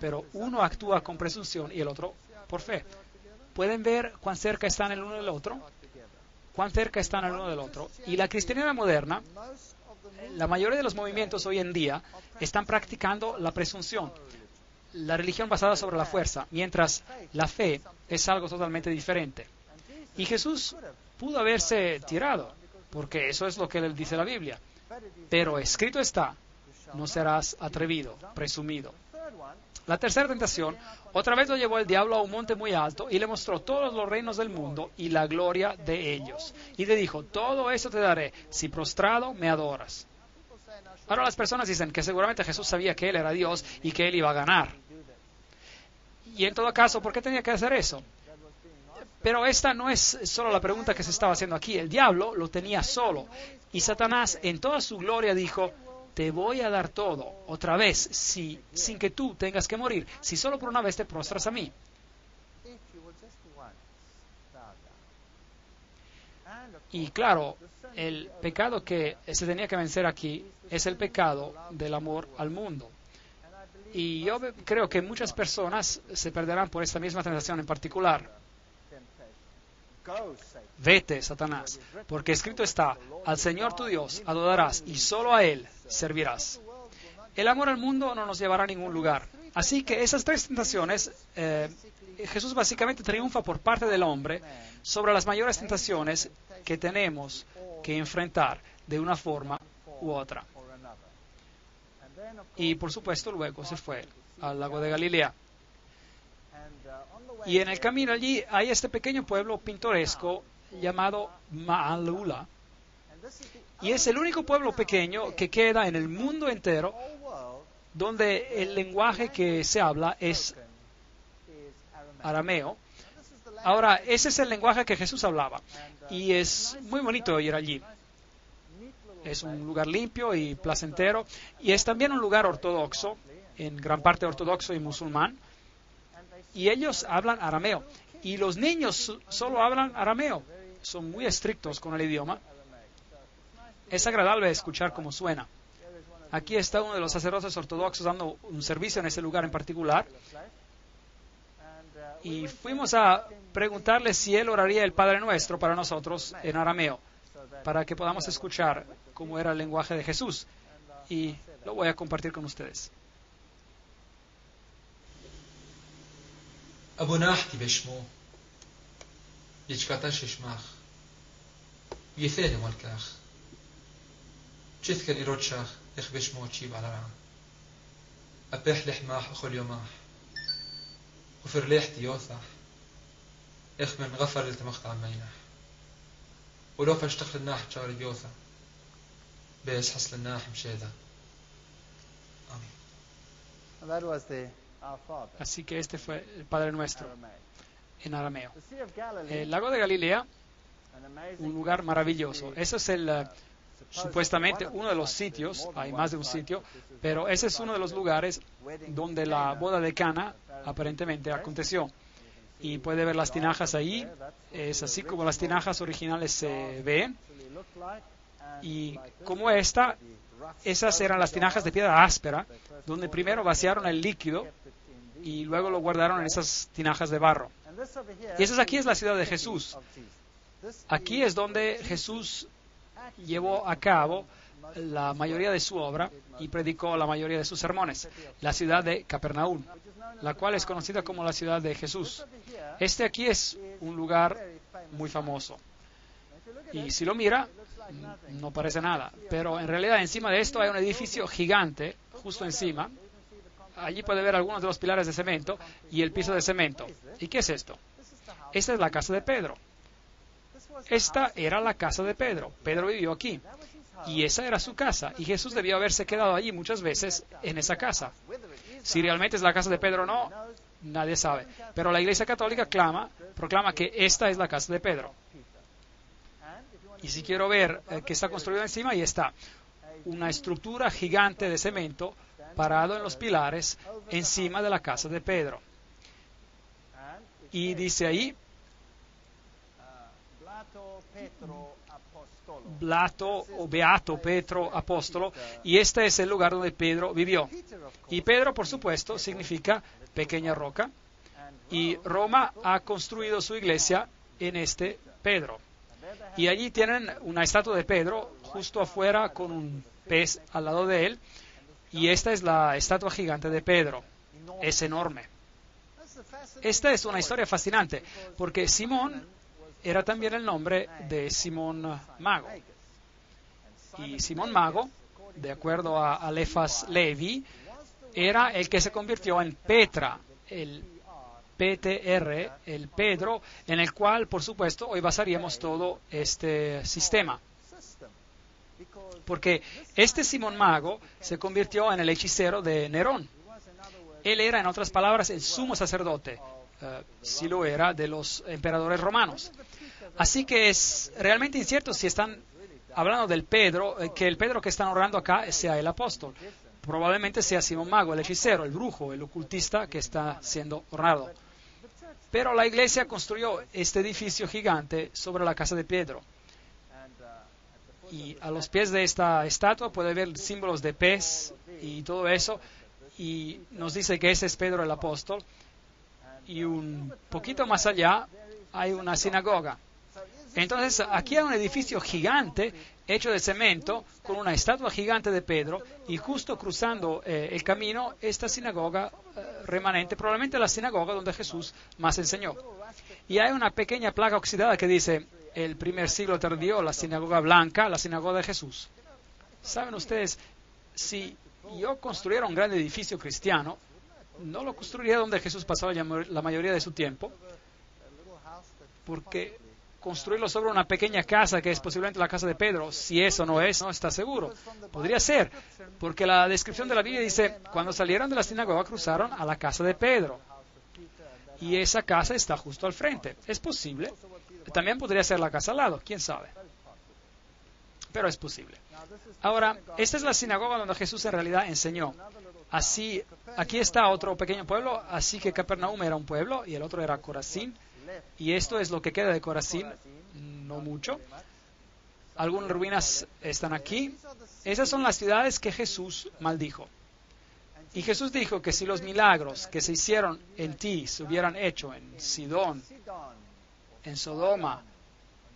Pero uno actúa con presunción y el otro por fe. ¿Pueden ver cuán cerca están el uno del otro? ¿Cuán cerca están el uno del otro? Y la cristianidad moderna, la mayoría de los movimientos hoy en día están practicando la presunción, la religión basada sobre la fuerza, mientras la fe es algo totalmente diferente. Y Jesús pudo haberse tirado, porque eso es lo que él dice la Biblia. Pero escrito está, no serás atrevido, presumido. La tercera tentación, otra vez lo llevó el diablo a un monte muy alto y le mostró todos los reinos del mundo y la gloria de ellos. Y le dijo, todo eso te daré si prostrado me adoras. Ahora las personas dicen que seguramente Jesús sabía que Él era Dios y que Él iba a ganar. Y en todo caso, ¿por qué tenía que hacer eso? Pero esta no es solo la pregunta que se estaba haciendo aquí. El diablo lo tenía solo. Y Satanás en toda su gloria dijo, te voy a dar todo, otra vez, si, sin que tú tengas que morir, si solo por una vez te prostras a mí. Y claro, el pecado que se tenía que vencer aquí es el pecado del amor al mundo. Y yo creo que muchas personas se perderán por esta misma tentación en particular. Vete, Satanás, porque escrito está, al Señor tu Dios adorarás y solo a Él servirás. El amor al mundo no nos llevará a ningún lugar. Así que esas tres tentaciones, eh, Jesús básicamente triunfa por parte del hombre sobre las mayores tentaciones que tenemos que enfrentar de una forma u otra. Y por supuesto luego se fue al lago de Galilea. Y en el camino allí hay este pequeño pueblo pintoresco llamado Maalula. Y es el único pueblo pequeño que queda en el mundo entero donde el lenguaje que se habla es arameo. Ahora, ese es el lenguaje que Jesús hablaba. Y es muy bonito ir allí. Es un lugar limpio y placentero. Y es también un lugar ortodoxo, en gran parte ortodoxo y musulmán y ellos hablan arameo. Y los niños solo hablan arameo. Son muy estrictos con el idioma. Es agradable escuchar cómo suena. Aquí está uno de los sacerdotes ortodoxos dando un servicio en ese lugar en particular. Y fuimos a preguntarle si él oraría el Padre Nuestro para nosotros en arameo, para que podamos escuchar cómo era el lenguaje de Jesús. Y lo voy a compartir con ustedes. ابو ناحتي بشمو. يشكاتا ششماخ يثير مالكاخ تشذكر إيروتشاخ إخ بشمو تشيب على رعام أبيح لحماح أخو اليوماح وفر ليحتي يوثح إخ من غفر لتمخت عمينح ولو فاشتخل الناح تشارب يوثا بيس حصل الناح مشيدة آمين That was Así que este fue el Padre Nuestro en arameo. El lago de Galilea, un lugar maravilloso. Ese es el, uh, supuestamente uno de los sitios, hay más de un sitio, pero ese es uno de los lugares donde la boda de Cana aparentemente aconteció. Y puede ver las tinajas ahí, es así como las tinajas originales se ven. Y como esta, esas eran las tinajas de piedra áspera, donde primero vaciaron el líquido y luego lo guardaron en esas tinajas de barro. Y esa aquí es la ciudad de Jesús. Aquí es donde Jesús llevó a cabo la mayoría de su obra y predicó la mayoría de sus sermones, la ciudad de Capernaum, la cual es conocida como la ciudad de Jesús. Este aquí es un lugar muy famoso. Y si lo mira, no parece nada. Pero en realidad encima de esto hay un edificio gigante, justo encima. Allí puede ver algunos de los pilares de cemento y el piso de cemento. ¿Y qué es esto? Esta es la casa de Pedro. Esta era la casa de Pedro. Pedro vivió aquí. Y esa era su casa. Y Jesús debió haberse quedado allí muchas veces en esa casa. Si realmente es la casa de Pedro o no, nadie sabe. Pero la Iglesia Católica clama, proclama que esta es la casa de Pedro. Y si quiero ver eh, que está construido encima, ahí está. Una estructura gigante de cemento parado en los pilares encima de la casa de Pedro. Y dice ahí, Blato o Beato Petro Apóstolo, y este es el lugar donde Pedro vivió. Y Pedro, por supuesto, significa pequeña roca, y Roma ha construido su iglesia en este Pedro. Y allí tienen una estatua de Pedro justo afuera con un pez al lado de él, y esta es la estatua gigante de Pedro. Es enorme. Esta es una historia fascinante, porque Simón era también el nombre de Simón Mago. Y Simón Mago, de acuerdo a Alefas Levi, era el que se convirtió en Petra, el PTR, el Pedro, en el cual, por supuesto, hoy basaríamos todo este sistema. Porque este Simón Mago se convirtió en el hechicero de Nerón. Él era, en otras palabras, el sumo sacerdote, eh, si lo era, de los emperadores romanos. Así que es realmente incierto si están hablando del Pedro, eh, que el Pedro que están honrando acá sea el apóstol. Probablemente sea Simón Mago, el hechicero, el brujo, el ocultista que está siendo honrado. Pero la iglesia construyó este edificio gigante sobre la casa de Pedro. Y a los pies de esta estatua puede ver símbolos de pez y todo eso. Y nos dice que ese es Pedro el apóstol. Y un poquito más allá hay una sinagoga. Entonces, aquí hay un edificio gigante hecho de cemento con una estatua gigante de Pedro y justo cruzando eh, el camino esta sinagoga eh, remanente, probablemente la sinagoga donde Jesús más enseñó. Y hay una pequeña placa oxidada que dice el primer siglo tardío, la sinagoga blanca, la sinagoga de Jesús. Saben ustedes, si yo construyera un gran edificio cristiano, no lo construiría donde Jesús pasaba la mayoría de su tiempo, porque construirlo sobre una pequeña casa que es posiblemente la casa de Pedro, si eso no es, no está seguro. Podría ser, porque la descripción de la Biblia dice, cuando salieron de la sinagoga cruzaron a la casa de Pedro. Y esa casa está justo al frente. Es posible. También podría ser la casa al lado, quién sabe. Pero es posible. Ahora, esta es la sinagoga donde Jesús en realidad enseñó. Así, aquí está otro pequeño pueblo, así que Capernaum era un pueblo y el otro era Corazín. Y esto es lo que queda de Corazín, no mucho. Algunas ruinas están aquí. Esas son las ciudades que Jesús maldijo. Y Jesús dijo que si los milagros que se hicieron en ti se hubieran hecho en Sidón, en Sodoma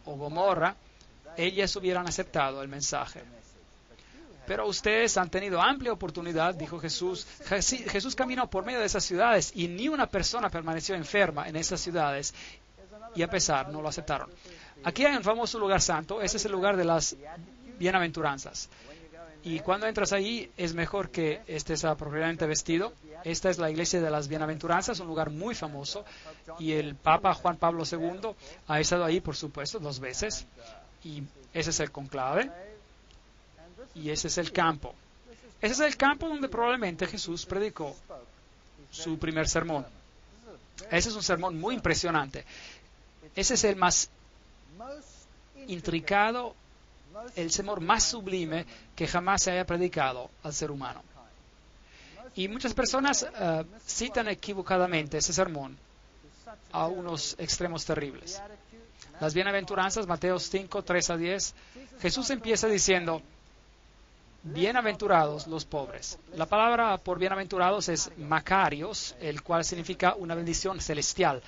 o Gomorra, ellas hubieran aceptado el mensaje. Pero ustedes han tenido amplia oportunidad, dijo Jesús. Jesús caminó por medio de esas ciudades y ni una persona permaneció enferma en esas ciudades y a pesar no lo aceptaron. Aquí hay un famoso lugar santo, ese es el lugar de las bienaventuranzas. Y cuando entras ahí es mejor que estés apropiadamente vestido. Esta es la iglesia de las bienaventuranzas, un lugar muy famoso. Y el Papa Juan Pablo II ha estado ahí, por supuesto, dos veces. Y ese es el conclave y ese es el campo. Ese es el campo donde probablemente Jesús predicó su primer sermón. Ese es un sermón muy impresionante. Ese es el más intricado, el sermón más sublime que jamás se haya predicado al ser humano. Y muchas personas eh, citan equivocadamente ese sermón a unos extremos terribles. las bienaventuranzas, Mateo 5, 3 a 10, Jesús empieza diciendo, bienaventurados los pobres. La palabra por bienaventurados es macarios, el cual significa una bendición celestial,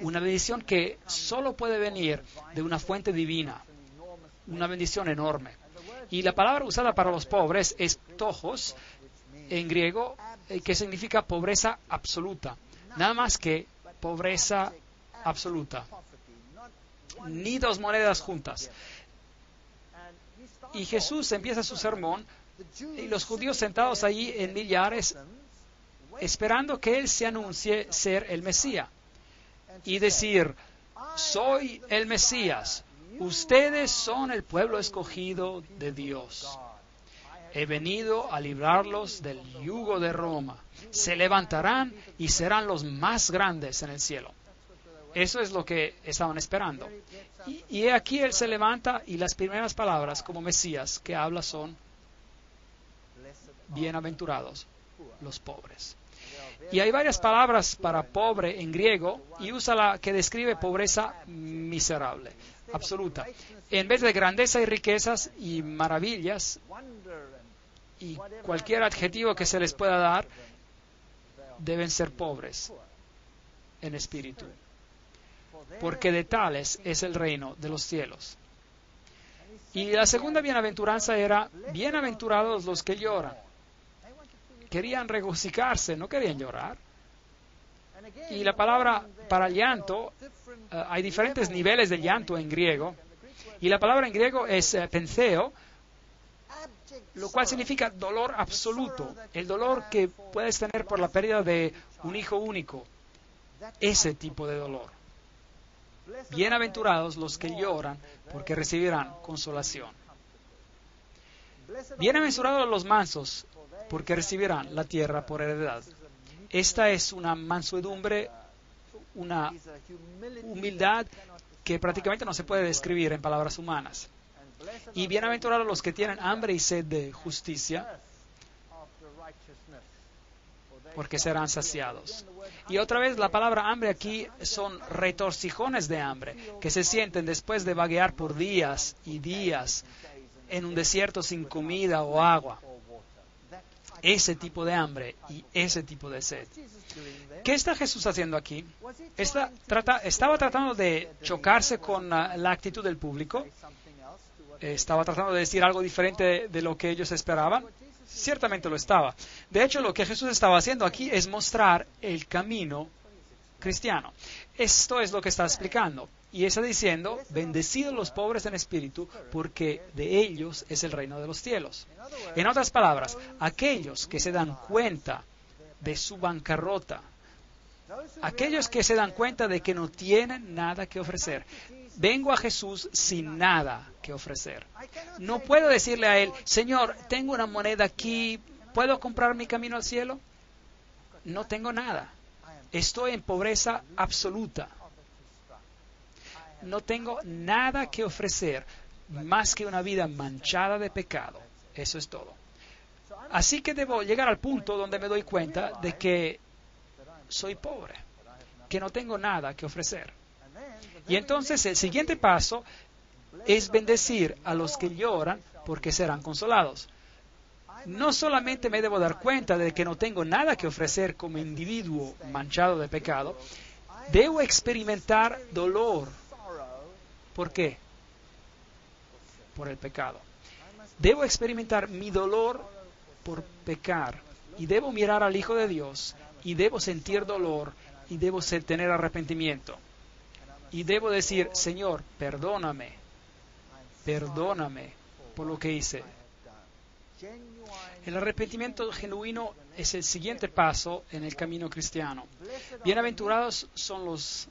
una bendición que solo puede venir de una fuente divina, una bendición enorme. Y la palabra usada para los pobres es tojos, en griego, eh, que significa pobreza absoluta. Nada más que pobreza absoluta. Ni dos monedas juntas. Y Jesús empieza su sermón y los judíos sentados allí en millares esperando que Él se anuncie ser el Mesías y decir, soy el Mesías, ustedes son el pueblo escogido de Dios. He venido a librarlos del yugo de Roma. Se levantarán y serán los más grandes en el cielo. Eso es lo que estaban esperando. Y, y aquí Él se levanta y las primeras palabras como Mesías que habla son bienaventurados los pobres. Y hay varias palabras para pobre en griego y usa la que describe pobreza miserable, absoluta. En vez de grandeza y riquezas y maravillas y cualquier adjetivo que se les pueda dar, deben ser pobres en espíritu, porque de tales es el reino de los cielos. Y la segunda bienaventuranza era, bienaventurados los que lloran querían regocijarse, no querían llorar. Y la palabra para llanto, eh, hay diferentes niveles de llanto en griego, y la palabra en griego es uh, lo cual significa dolor absoluto, el dolor que puedes tener por la pérdida de un hijo único, ese tipo de dolor. Bienaventurados los que lloran, porque recibirán consolación. Bienaventurados los mansos, porque recibirán la tierra por heredad. Esta es una mansedumbre, una humildad que prácticamente no se puede describir en palabras humanas. Y bienaventurados los que tienen hambre y sed de justicia, porque serán saciados. Y otra vez la palabra hambre aquí son retorcijones de hambre, que se sienten después de vaguear por días y días en un desierto sin comida o agua ese tipo de hambre y ese tipo de sed. ¿Qué está Jesús haciendo aquí? ¿Estaba tratando de chocarse con la, actitud del público? ¿Estaba tratando de decir algo diferente de lo que ellos esperaban? Ciertamente lo estaba. De hecho, lo que Jesús estaba haciendo aquí es mostrar el camino cristiano. Esto es lo que está explicando. Y está diciendo, bendecidos los pobres en espíritu, porque de ellos es el reino de los cielos. En otras palabras, aquellos que se dan cuenta de su bancarrota, aquellos que se dan cuenta de que no tienen nada que ofrecer. Vengo a Jesús sin nada que ofrecer. No puedo decirle a Él, Señor, tengo una moneda aquí, ¿puedo comprar mi camino al cielo? No tengo nada. Estoy en pobreza absoluta no tengo nada que ofrecer más que una vida manchada de pecado. Eso es todo. Así que debo llegar al punto donde me doy cuenta de que soy pobre, que no tengo nada que ofrecer. Y entonces el siguiente paso es bendecir a los que lloran porque serán consolados. No solamente me debo dar cuenta de que no tengo nada que ofrecer como individuo manchado de pecado, debo experimentar dolor ¿Por qué? Por el pecado. Debo experimentar mi dolor por pecar y debo mirar al Hijo de Dios y debo sentir dolor y debo tener arrepentimiento. Y debo decir, Señor, perdóname, perdóname por lo que hice. El arrepentimiento genuino es el siguiente paso en el camino cristiano. Bienaventurados son los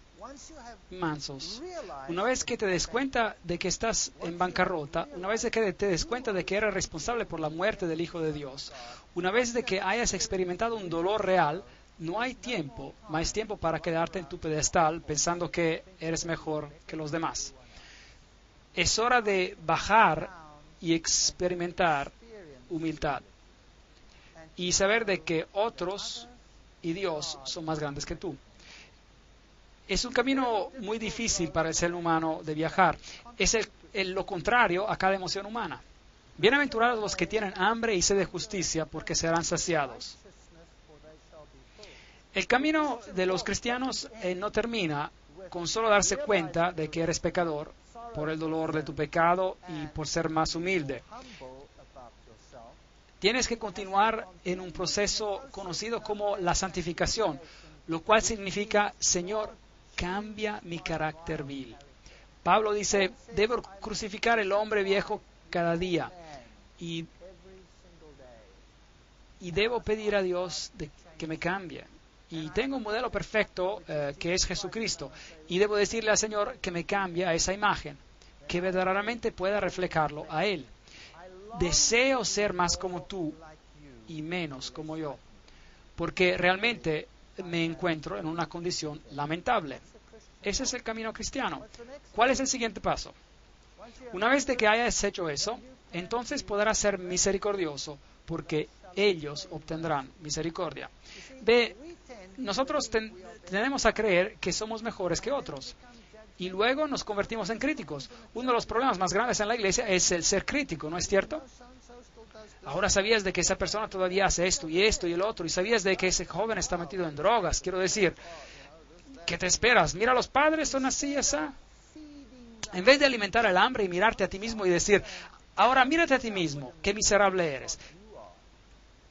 mansos. Una vez que te des cuenta de que estás en bancarrota, una vez que te des cuenta de que eres responsable por la muerte del Hijo de Dios, una vez de que hayas experimentado un dolor real, no hay tiempo, más tiempo para quedarte en tu pedestal pensando que eres mejor que los demás. Es hora de bajar y experimentar humildad y saber de que otros y Dios son más grandes que tú. Es un camino muy difícil para el ser humano de viajar. Es lo contrario a cada emoción humana. Bienaventurados los que tienen hambre y sed de justicia, porque serán saciados. El camino de los cristianos eh, no termina con solo darse cuenta de que eres pecador por el dolor de tu pecado y por ser más humilde. Tienes que continuar en un proceso conocido como la santificación, lo cual significa, Señor, cambia mi carácter vil. Pablo dice, debo crucificar el hombre viejo cada día y, debo pedir a Dios que me cambie. Y tengo un modelo perfecto eh, que es Jesucristo y debo decirle al Señor que me cambie a esa imagen, que verdaderamente pueda reflejarlo a Él. Deseo ser más como tú y menos como yo, porque realmente me encuentro en una condición lamentable. Ese es el camino cristiano. ¿Cuál es el siguiente paso? Una vez que hayas hecho eso, entonces podrás ser misericordioso, porque ellos obtendrán misericordia. Ve, nosotros tenemos a creer que somos mejores que otros. Y luego nos convertimos en críticos. Uno de los problemas más grandes en la iglesia es el ser crítico, ¿no es cierto? Ahora sabías de que esa persona todavía hace esto y esto y el otro, y sabías de que ese joven está metido en drogas. Quiero decir, ¿qué te esperas? Mira, los padres son así, esa. En vez de alimentar el hambre y mirarte a ti mismo y decir, ahora mírate a ti mismo, qué miserable eres.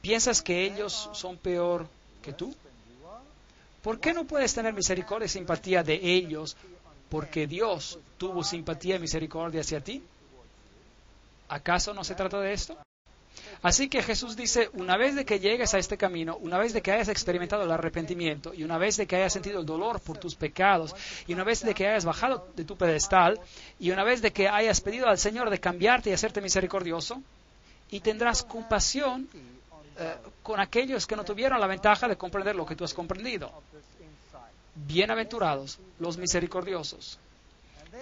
¿Piensas que ellos son peor que tú? ¿Por qué no puedes tener misericordia y simpatía de ellos porque Dios tuvo simpatía y misericordia hacia ti? ¿Acaso no se trata de esto? Así que Jesús dice, una vez de que llegues a este camino, una vez de que hayas experimentado el arrepentimiento y una vez de que hayas sentido el dolor por tus pecados y una vez de que hayas bajado de tu pedestal y una vez de que hayas pedido al Señor de cambiarte y hacerte misericordioso, y tendrás compasión eh, con aquellos que no tuvieron la ventaja de comprender lo que tú has comprendido. Bienaventurados los misericordiosos.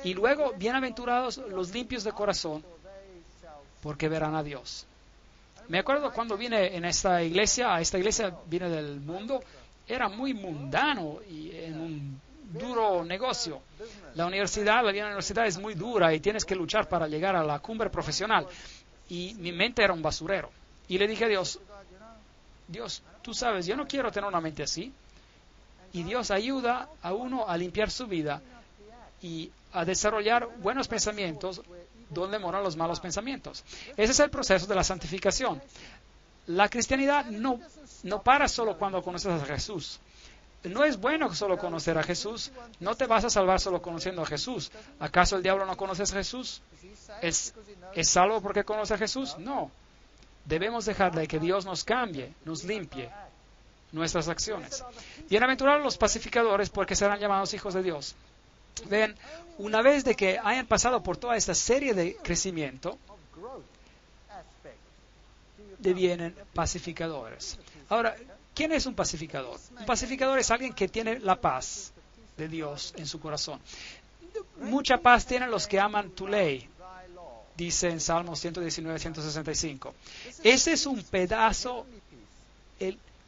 Y luego, bienaventurados los limpios de corazón, porque verán a Dios. Me acuerdo cuando vine en esta iglesia, a esta iglesia vine del mundo, era muy mundano y en un duro negocio. La universidad, la universidad es muy dura y tienes que luchar para llegar a la cumbre profesional. Y mi mente era un basurero. Y le dije a Dios, Dios, tú sabes, yo no quiero tener una mente así. Y Dios ayuda a uno a limpiar su vida y a desarrollar buenos pensamientos donde moran los malos pensamientos. Ese es el proceso de la santificación. La cristianidad no, no para solo cuando conoces a Jesús. No es bueno solo conocer a Jesús. No te vas a salvar solo conociendo a Jesús. ¿Acaso el diablo no conoce a Jesús? ¿Es, ¿Es salvo porque conoce a Jesús? No. Debemos dejarle que Dios nos cambie, nos limpie nuestras acciones. Bienaventurados los pacificadores porque serán llamados hijos de Dios. Ven, una vez de que hayan pasado por toda esta serie de crecimiento, devienen pacificadores. Ahora, ¿quién es un pacificador? Un pacificador es alguien que tiene la paz de Dios en su corazón. Mucha paz tienen los que aman tu ley, dice en Salmos 119, 165. Ese es un pedazo,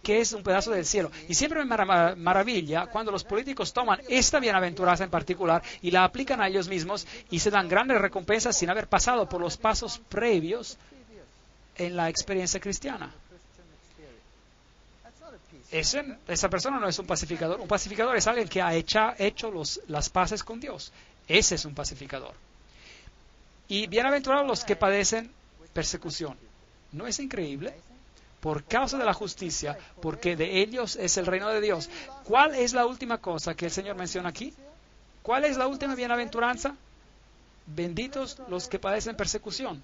que es un pedazo del cielo. Y siempre me maravilla cuando los políticos toman esta bienaventuranza en particular y la aplican a ellos mismos y se dan grandes recompensas sin haber pasado por los pasos previos en la experiencia cristiana. esa persona no es un pacificador. Un pacificador es alguien que ha hecho los, las paces con Dios. Ese es un pacificador. Y bienaventurados los que padecen persecución. ¿No es increíble? Por causa de la justicia, porque de ellos es el reino de Dios. ¿Cuál es la última cosa que el Señor menciona aquí? ¿Cuál es la última bienaventuranza? Benditos los que padecen persecución.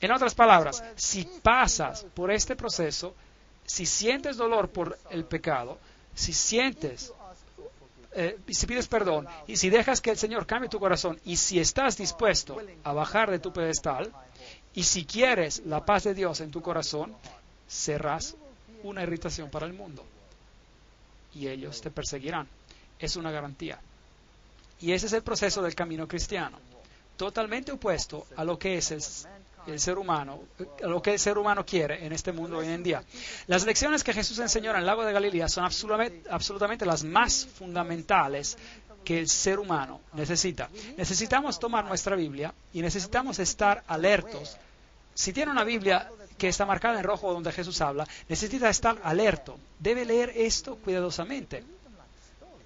En otras palabras, si pasas por este proceso, si sientes dolor por el pecado, si sientes, eh, si pides perdón y si dejas que el Señor cambie tu corazón y si estás dispuesto a bajar de tu pedestal y si quieres la paz de Dios en tu corazón, serás una irritación para el mundo y ellos te perseguirán. Es una garantía. Y ese es el proceso del camino cristiano, totalmente opuesto a lo que es el, ser humano, a lo que el ser humano quiere en este mundo hoy en día. Las lecciones que Jesús enseñó en el lago de Galilea son absolutamente, absolutamente las más fundamentales que el ser humano necesita. Necesitamos tomar nuestra Biblia y necesitamos estar alertos. Si tiene una Biblia que está marcada en rojo donde Jesús habla, necesita estar alerto. Debe leer esto cuidadosamente.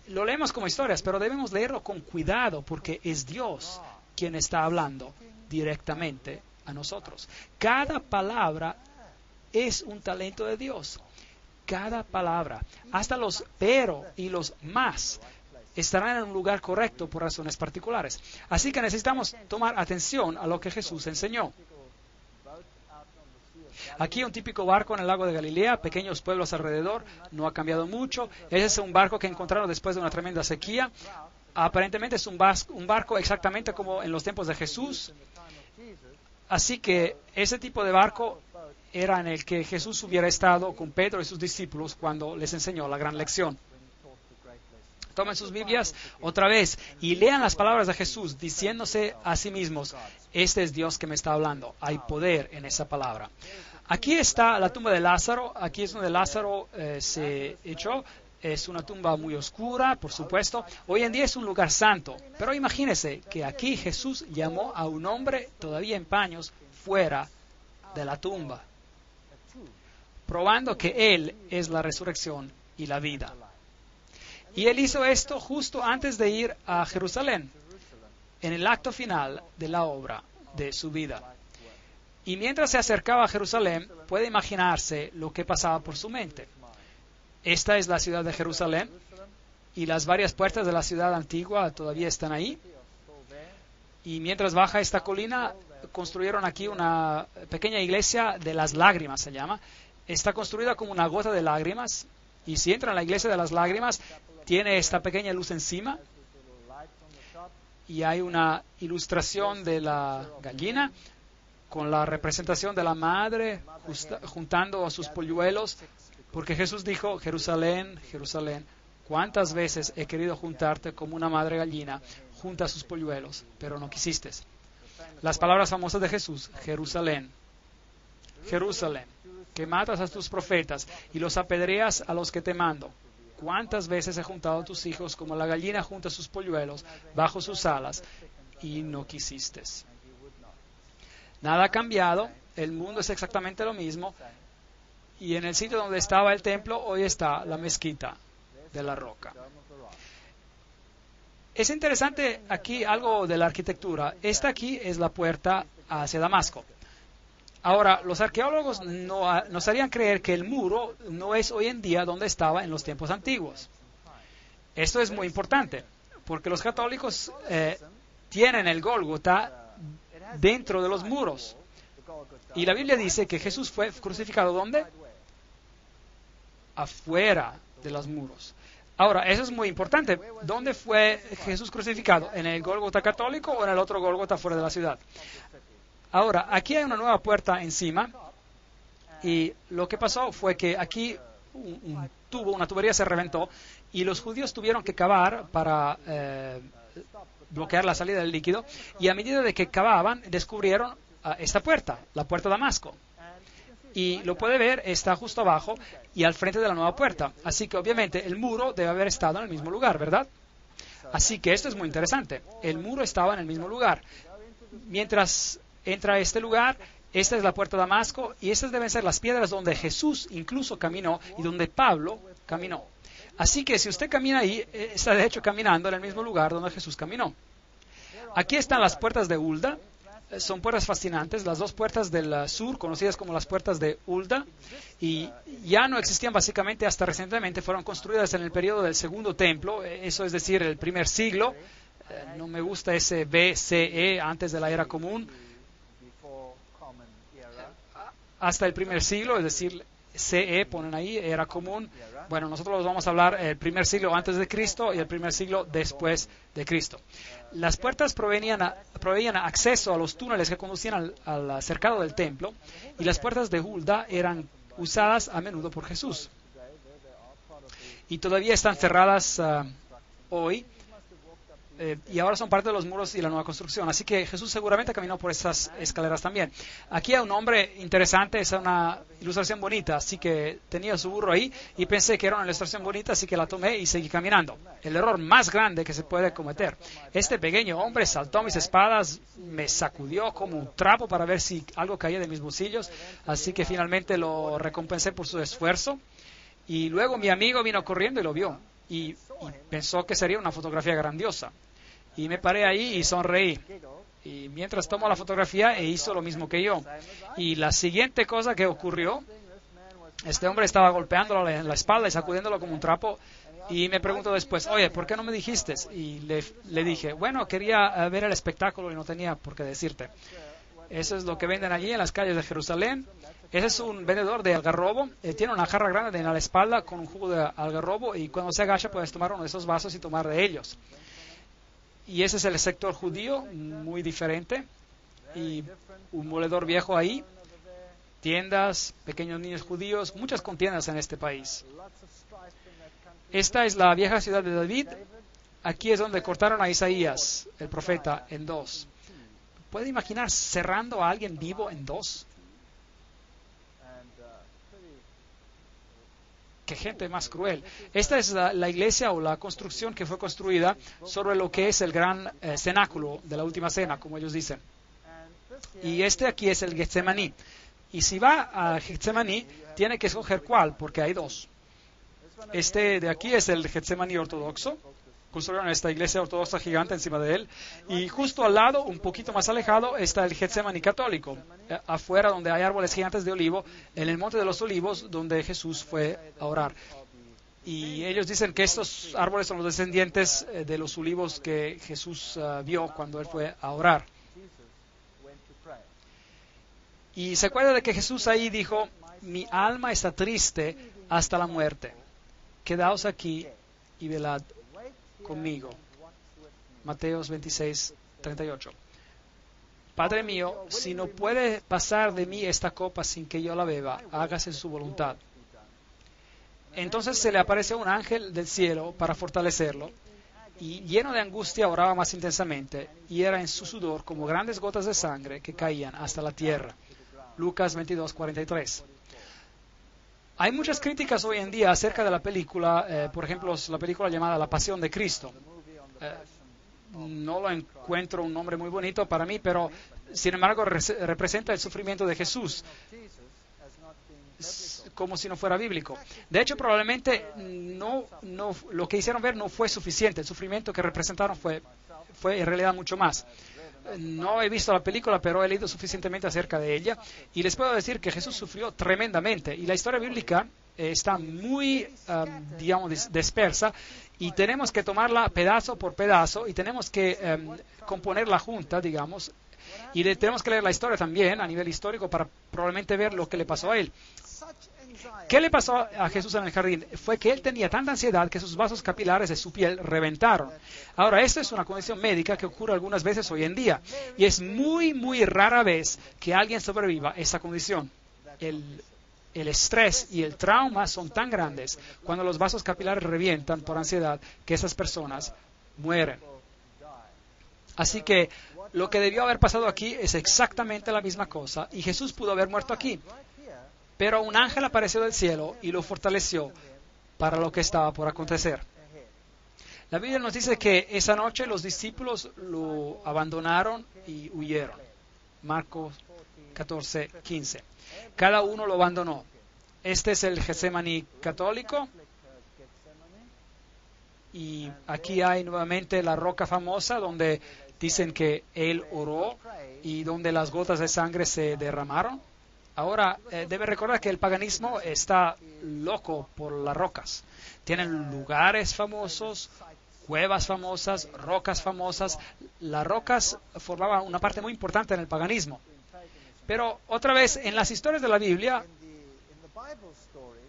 Lo leemos como historias, pero debemos leerlo con cuidado porque es Dios quien está hablando directamente a nosotros. Cada palabra es un talento de Dios. Cada palabra, hasta los pero y los más, estarán en un lugar correcto por razones particulares. Así que necesitamos tomar atención a lo que Jesús enseñó. Aquí un típico barco en el lago de Galilea, pequeños pueblos alrededor, no ha cambiado mucho. Ese es un barco que encontraron después de una tremenda sequía. Aparentemente es un, barco exactamente como en los tiempos de Jesús. Así que ese tipo de barco era en el que Jesús hubiera estado con Pedro y sus discípulos cuando les enseñó la gran lección. Tomen sus Biblias otra vez y lean las palabras de Jesús diciéndose a sí mismos, este es Dios que me está hablando, hay poder en esa palabra. Aquí está la tumba de Lázaro, aquí es donde Lázaro eh, se echó, es una tumba muy oscura, por supuesto. Hoy en día es un lugar santo, pero imagínese que aquí Jesús llamó a un hombre todavía en paños fuera de la tumba, probando que Él es la resurrección y la vida. Y Él hizo esto justo antes de ir a Jerusalén, en el acto final de la obra de su vida. Y mientras se acercaba a Jerusalén, puede imaginarse lo que pasaba por su mente. Esta es la ciudad de Jerusalén y las varias puertas de la ciudad antigua todavía están ahí. Y mientras baja esta colina, construyeron aquí una pequeña iglesia de las lágrimas, se llama. Está construida como una gota de lágrimas. Y si entra en la iglesia de las lágrimas, tiene esta pequeña luz encima. Y hay una ilustración de la gallina con la representación de la madre juntando a sus polluelos, porque Jesús dijo, Jerusalén, Jerusalén, ¿cuántas veces he querido juntarte como una madre gallina junta a sus polluelos, pero no quisiste? Las palabras famosas de Jesús, Jerusalén, Jerusalén, que matas a tus profetas y los apedreas a los que te mando. ¿Cuántas veces he juntado a tus hijos como la gallina junta sus polluelos bajo sus alas y no quisiste? Nada ha cambiado, el mundo es exactamente lo mismo y en el sitio donde estaba el templo hoy está la mezquita de la roca. Es interesante aquí algo de la arquitectura. Esta aquí es la puerta hacia Damasco. Ahora, los arqueólogos no, nos harían creer que el muro no es hoy en día donde estaba en los tiempos antiguos. Esto es muy importante, porque los católicos eh, tienen el Gólgota dentro de los muros. Y la Biblia dice que Jesús fue crucificado ¿dónde? Afuera de los muros. Ahora, eso es muy importante. ¿Dónde fue Jesús crucificado? ¿En el Gólgota católico o en el otro Gólgota fuera de la ciudad? Ahora, aquí hay una nueva puerta encima y lo que pasó fue que aquí un, tubo, una tubería se reventó y los judíos tuvieron que cavar para eh, bloquear la salida del líquido y a medida de que cavaban descubrieron ah, esta puerta, la puerta Damasco. Y lo puede ver, está justo abajo y al frente de la nueva puerta. Así que obviamente el muro debe haber estado en el mismo lugar, ¿verdad? Así que esto es muy interesante. El muro estaba en el mismo lugar. Mientras entra este lugar, esta es la puerta Damasco y estas deben ser las piedras donde Jesús incluso caminó y donde Pablo caminó. Así que si usted camina ahí, eh, está de hecho caminando en el mismo lugar donde Jesús caminó. Aquí están las puertas de Ulda. Eh, son puertas fascinantes, las dos puertas del sur, conocidas como las puertas de Ulda, y ya no existían básicamente hasta recientemente, fueron construidas en el periodo del segundo templo, eh, eso es decir, el primer siglo. no me gusta ese BCE antes de la era común. Hasta el primer siglo, es decir, CE ponen ahí, era común. Bueno, nosotros los vamos a hablar el primer siglo antes de Cristo y el primer siglo después de Cristo. Las puertas provenían, proveían acceso a los túneles que conducían al, cercado del templo y las puertas de Hulda eran usadas a menudo por Jesús. Y todavía están cerradas ah, hoy. Eh, y ahora son parte de los muros y la nueva construcción. Así que Jesús seguramente caminó por esas escaleras también. Aquí hay un hombre interesante, es una ilustración bonita, así que tenía su burro ahí y pensé que era una ilustración bonita, así que la tomé y seguí caminando. El error más grande que se puede cometer. Este pequeño hombre saltó mis espadas, me sacudió como un trapo para ver si algo caía de mis bolsillos, así que finalmente lo recompensé por su esfuerzo. Y luego mi amigo vino corriendo y lo vio. Y, pensó que sería una fotografía grandiosa. Y me paré ahí y sonreí. Y mientras tomó la fotografía, e hizo lo mismo que yo. Y la siguiente cosa que ocurrió, este hombre estaba golpeándolo en la espalda y sacudiéndolo como un trapo. Y me preguntó después, oye, ¿por qué no me dijiste? Y le, le dije, bueno, quería eh, ver el espectáculo y no tenía por qué decirte. Eso es lo que venden allí en las calles de Jerusalén. Ese es un vendedor de algarrobo. Eh, tiene una jarra grande en la espalda con un jugo de algarrobo y cuando se agacha puedes tomar uno de esos vasos y tomar de ellos. Y ese es el sector judío, muy diferente. Y un moledor viejo ahí, tiendas, pequeños niños judíos, muchas contiendas en este país. Esta es la vieja ciudad de David. Aquí es donde cortaron a Isaías, el profeta, en dos. ¿Puede imaginar cerrando a alguien vivo en dos? Qué gente más cruel. Esta es la, iglesia o la construcción que fue construida sobre lo que es el gran eh, cenáculo de la última cena, como ellos dicen. Y este aquí es el Getsemaní. Y si va a Getsemaní, tiene que escoger cuál, porque hay dos. Este de aquí es el Getsemaní ortodoxo, construyeron esta iglesia ortodoxa gigante encima de él. Y justo al lado, un poquito más alejado, está el Getsemaní católico, eh, afuera donde hay árboles gigantes de olivo, en el Monte de los Olivos, donde Jesús fue a orar. Y ellos dicen que estos árboles son los descendientes eh, de los olivos que Jesús uh, vio cuando él fue a orar. Y se acuerda de que Jesús ahí dijo, mi alma está triste hasta la muerte. Quedaos aquí y velad conmigo. Mateos 26, 38. Padre mío, si no puede pasar de mí esta copa sin que yo la beba, hágase su voluntad. Entonces se le apareció un ángel del cielo para fortalecerlo, y lleno de angustia oraba más intensamente, y era en su sudor como grandes gotas de sangre que caían hasta la tierra. Lucas 22, 43. Hay muchas críticas hoy en día acerca de la película, eh, por ejemplo, la película llamada La Pasión de Cristo. Eh, no lo encuentro un nombre muy bonito para mí, pero sin embargo representa el sufrimiento de Jesús como si no fuera bíblico. De hecho, probablemente no, no, lo que hicieron ver no fue suficiente. El sufrimiento que representaron fue, fue en realidad mucho más no he visto la película, pero he leído suficientemente acerca de ella. Y les puedo decir que Jesús sufrió tremendamente. Y la historia bíblica eh, está muy, um, digamos, dispersa. Y tenemos que tomarla pedazo por pedazo y tenemos que um, componer la junta, digamos, y tenemos que leer la historia también a nivel histórico para probablemente ver lo que le pasó a él. ¿Qué le pasó a Jesús en el jardín? Fue que él tenía tanta ansiedad que sus vasos capilares de su piel reventaron. Ahora, esto es una condición médica que ocurre algunas veces hoy en día y es muy, muy rara vez que alguien sobreviva a esa condición. El, el estrés y el trauma son tan grandes cuando los vasos capilares revientan por ansiedad que esas personas mueren. Así que lo que debió haber pasado aquí es exactamente la misma cosa y Jesús pudo haber muerto aquí. Pero un ángel apareció del cielo y lo fortaleció para lo que estaba por acontecer. La Biblia nos dice que esa noche los discípulos lo abandonaron y huyeron. Marcos 14, 15. Cada uno lo abandonó. Este es el Getsemaní católico. Y aquí hay nuevamente la roca famosa donde dicen que él oró y donde las gotas de sangre se derramaron. Ahora, eh, debe recordar que el paganismo está loco por las rocas. Tienen lugares famosos, cuevas famosas, rocas famosas. Las rocas formaban una parte muy importante en el paganismo. Pero otra vez, en las historias de la Biblia,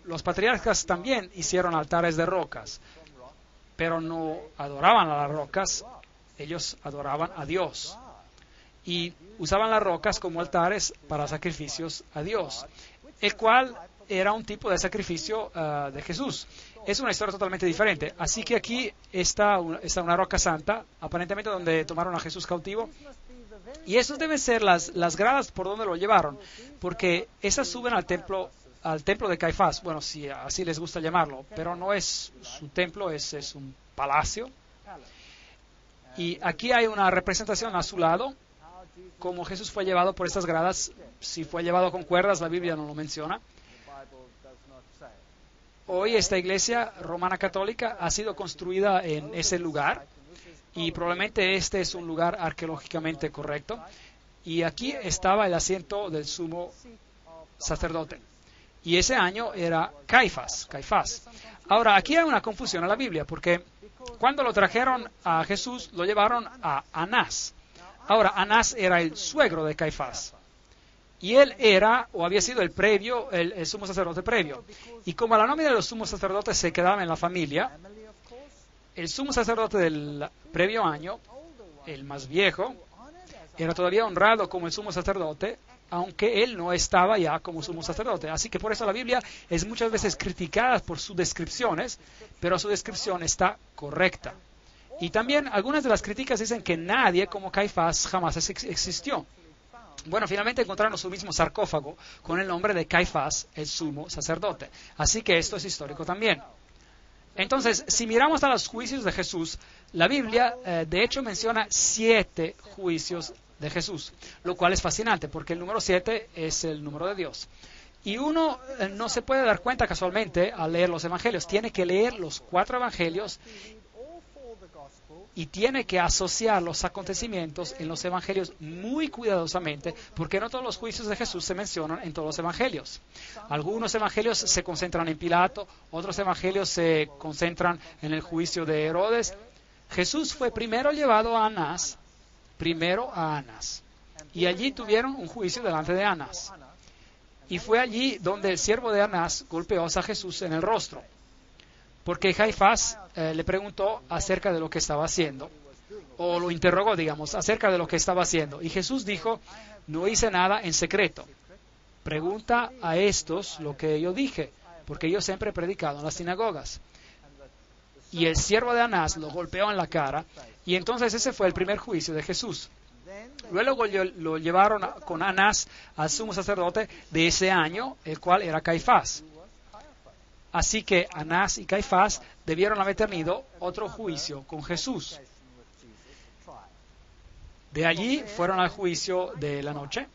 los patriarcas también hicieron altares de rocas, pero no adoraban a las rocas, ellos adoraban a Dios. Y usaban las rocas como altares para sacrificios a Dios, el cual era un tipo de sacrificio uh, de Jesús. Es una historia totalmente diferente. Así que aquí está está una roca santa, aparentemente donde tomaron a Jesús cautivo. Y esas deben ser las, las gradas por donde lo llevaron, porque esas suben al templo al templo de Caifás, bueno, si así les gusta llamarlo, pero no es su templo, es, es un palacio. Y aquí hay una representación a su lado, como Jesús fue llevado por estas gradas, si fue llevado con cuerdas, la Biblia no lo menciona. Hoy esta iglesia romana católica ha sido construida en ese lugar y probablemente este es un lugar arqueológicamente correcto. Y aquí estaba el asiento del sumo sacerdote y ese año era Caifás, Caifás. Ahora, aquí hay una confusión en la Biblia, porque cuando lo trajeron a Jesús, lo llevaron a Anás. Ahora, Anás era el suegro de Caifás. Y él era, o había sido el previo, el, sumo sacerdote previo. Y como la nómina de los sumos sacerdotes se quedaba en la familia, el sumo sacerdote del previo año, el más viejo, era todavía honrado como el sumo sacerdote aunque él no estaba ya como sumo sacerdote. Así que por eso la Biblia es muchas veces criticada por sus descripciones, pero su descripción está correcta. Y también algunas de las críticas dicen que nadie como Caifás jamás existió. Bueno, finalmente encontraron su mismo sarcófago con el nombre de Caifás, el sumo sacerdote. Así que esto es histórico también. Entonces, si miramos a los juicios de Jesús, la Biblia eh, de hecho menciona siete juicios de Jesús, lo cual es fascinante porque el número 7 es el número de Dios. Y uno eh, no se puede dar cuenta casualmente al leer los evangelios, tiene que leer los cuatro evangelios y tiene que asociar los acontecimientos en los evangelios muy cuidadosamente, porque no todos los juicios de Jesús se mencionan en todos los evangelios. Algunos evangelios se concentran en Pilato, otros evangelios se concentran en el juicio de Herodes. Jesús fue primero llevado a Anás primero a Anas. Y allí tuvieron un juicio delante de Anas. Y fue allí donde el siervo de Anás golpeó a Jesús en el rostro. Porque Jaifás eh, le preguntó acerca de lo que estaba haciendo. O lo interrogó, digamos, acerca de lo que estaba haciendo. Y Jesús dijo, no hice nada en secreto. Pregunta a estos lo que yo dije, porque yo siempre he predicado en las sinagogas. Y el siervo de Anás lo golpeó en la cara y entonces ese fue el primer juicio de Jesús. Luego lo llevaron con Anás al sumo sacerdote de ese año, el cual era Caifás. Así que Anás y Caifás debieron haber tenido otro juicio con Jesús. De allí fueron al juicio de la noche.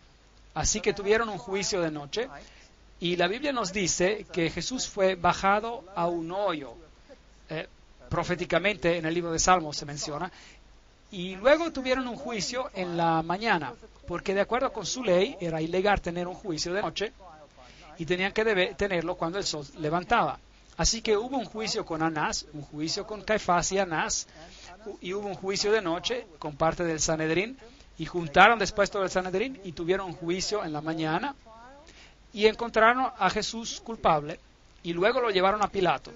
Así que tuvieron un juicio de noche. Y la Biblia nos dice que Jesús fue bajado a un hoyo. Eh, proféticamente en el libro de Salmos se menciona, y luego tuvieron un juicio en la mañana, porque de acuerdo con su ley era ilegal tener un juicio de noche y tenían que tenerlo cuando el sol levantaba. Así que hubo un juicio con Anás, un juicio con Caifás y Anás, y hubo un juicio de noche con parte del Sanedrín, y juntaron después todo el Sanedrín y tuvieron un juicio en la mañana, y encontraron a Jesús culpable, y luego lo llevaron a Pilato.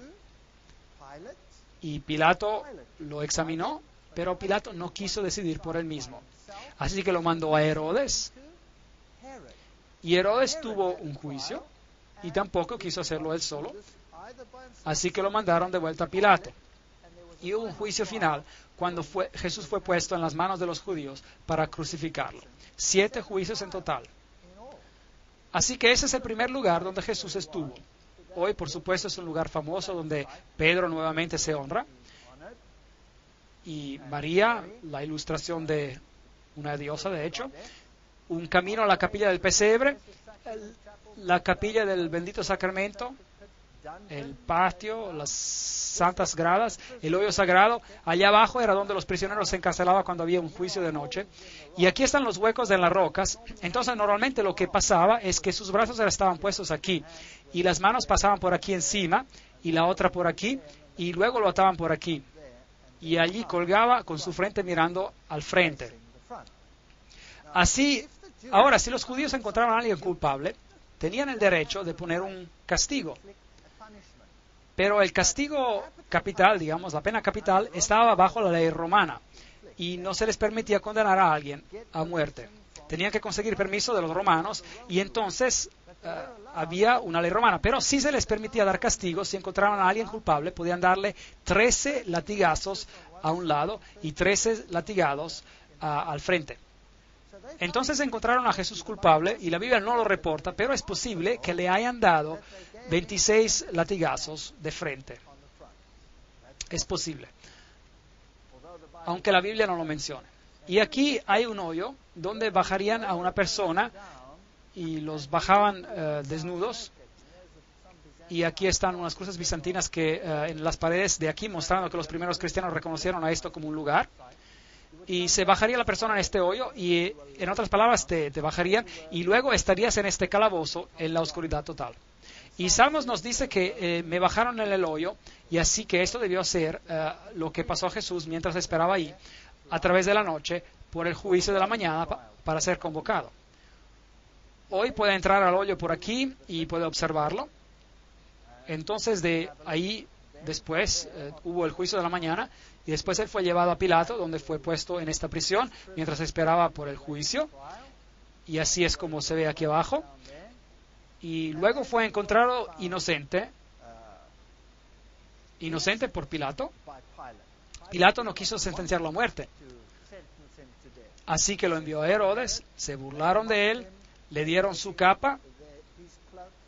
Y Pilato lo examinó, pero Pilato no quiso decidir por él mismo. Así que lo mandó a Herodes. Y Herodes tuvo un juicio y tampoco quiso hacerlo él solo. Así que lo mandaron de vuelta a Pilato. Y hubo un juicio final cuando fue, Jesús fue puesto en las manos de los judíos para crucificarlo. Siete juicios en total. Así que ese es el primer lugar donde Jesús estuvo. Hoy, por supuesto, es un lugar famoso donde Pedro nuevamente se honra. Y María, la ilustración de una diosa, de hecho. Un camino a la capilla del pesebre, la capilla del bendito sacramento, el patio, las santas gradas, el hoyo sagrado. Allá abajo era donde los prisioneros se encarcelaban cuando había un juicio de noche. Y aquí están los huecos de las rocas. Entonces normalmente lo que pasaba es que sus brazos estaban puestos aquí y las manos pasaban por aquí encima y la otra por aquí y luego lo ataban por aquí. Y allí colgaba con su frente mirando al frente. Así, ahora, si los judíos encontraban a alguien culpable, tenían el derecho de poner un castigo. Pero el castigo capital, digamos, la pena capital, estaba bajo la ley romana y no se les permitía condenar a alguien a muerte. Tenían que conseguir permiso de los romanos y entonces eh, había una ley romana, pero sí se les permitía dar castigo si encontraban a alguien culpable, podían darle 13 latigazos a un lado y 13 latigados ah, al frente. Entonces encontraron a Jesús culpable y la Biblia no lo reporta, pero es posible que le hayan dado 26 latigazos de frente. Es posible, aunque la Biblia no lo mencione. Y aquí hay un hoyo donde bajarían a una persona y los bajaban eh, desnudos. Y aquí están unas cruces bizantinas que eh, en las paredes de aquí mostrando que los primeros cristianos reconocieron a esto como un lugar. Y se bajaría la persona en este hoyo y en otras palabras te, te bajarían y luego estarías en este calabozo en la oscuridad total. Y Salmos nos dice que eh, me bajaron en el hoyo y así que esto debió ser lo que pasó a Jesús mientras esperaba ahí a través de la noche por el juicio de la mañana para ser convocado. Hoy puede entrar al hoyo por aquí y puede observarlo. Entonces de ahí después eh, hubo el juicio de la mañana y después él fue llevado a Pilato donde fue puesto en esta prisión mientras esperaba por el juicio. Y así es como se ve aquí abajo. Y luego fue encontrado inocente, inocente por Pilato. Pilato no quiso sentenciarlo a muerte. Así que lo envió a Herodes, se burlaron de él, le dieron su capa.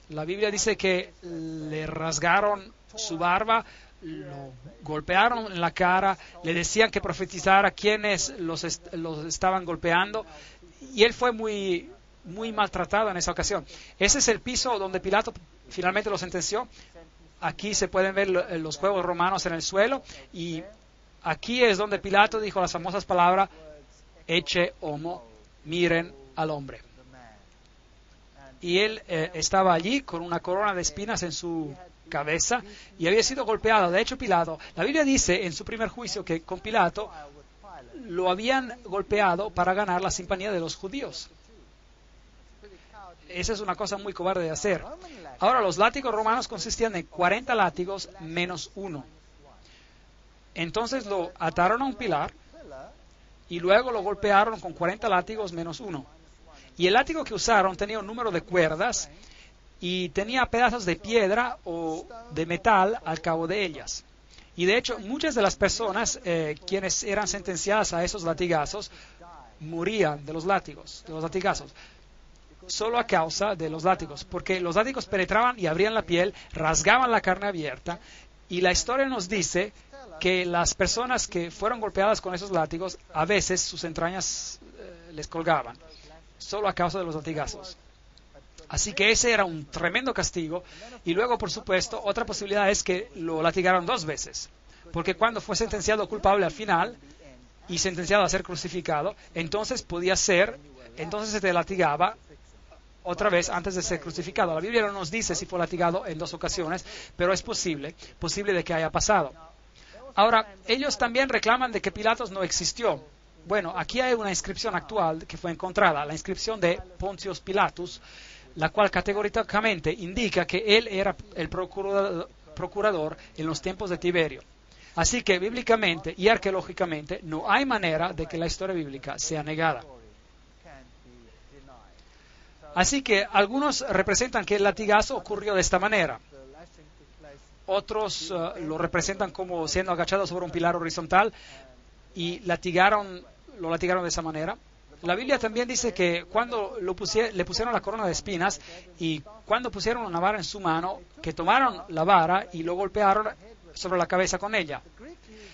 La Biblia dice que le rasgaron su barba, lo golpearon en la cara, le decían que profetizara quienes los, los estaban golpeando y él fue muy, muy maltratado en esa ocasión. Ese es el piso donde Pilato finalmente lo sentenció. Aquí se pueden ver los juegos romanos en el suelo y aquí es donde Pilato dijo las famosas palabras, eche homo, miren al hombre. Y él eh, estaba allí con una corona de espinas en su cabeza y había sido golpeado. De hecho, Pilato, la Biblia dice en su primer juicio que con Pilato lo habían golpeado para ganar la simpatía de los judíos. Esa es una cosa muy cobarde de hacer. Ahora, los látigos romanos consistían en 40 látigos menos uno. Entonces lo ataron a un pilar y luego lo golpearon con 40 látigos menos uno. Y el látigo que usaron tenía un número de cuerdas y tenía pedazos de piedra o de metal al cabo de ellas. Y de hecho, muchas de las personas eh, quienes eran sentenciadas a esos latigazos morían de los látigos, de los latigazos, solo a causa de los látigos, porque los látigos penetraban y abrían la piel, rasgaban la carne abierta, y la historia nos dice que las personas que fueron golpeadas con esos látigos, a veces sus entrañas eh, les colgaban, solo a causa de los latigazos. Así que ese era un tremendo castigo. Y luego, por supuesto, otra posibilidad es que lo latigaron dos veces. Porque cuando fue sentenciado culpable al final y sentenciado a ser crucificado, entonces podía ser, entonces se te latigaba otra vez antes de ser crucificado. La Biblia no nos dice si fue latigado en dos ocasiones, pero es posible, posible de que haya pasado. Ahora, ellos también reclaman de que Pilatos no existió. Bueno, aquí hay una inscripción actual que fue encontrada, la inscripción de Pontius Pilatus, la cual categóricamente indica que él era el procurador, en los tiempos de Tiberio. Así que bíblicamente y arqueológicamente no hay manera de que la historia bíblica sea negada. Así que algunos representan que el latigazo ocurrió de esta manera otros eh, lo representan como siendo agachado sobre un pilar horizontal y latigaron, lo latigaron de esa manera. La Biblia también dice que cuando le pusieron la corona de espinas y cuando pusieron una vara en su mano, que tomaron la vara y lo golpearon sobre la cabeza con ella.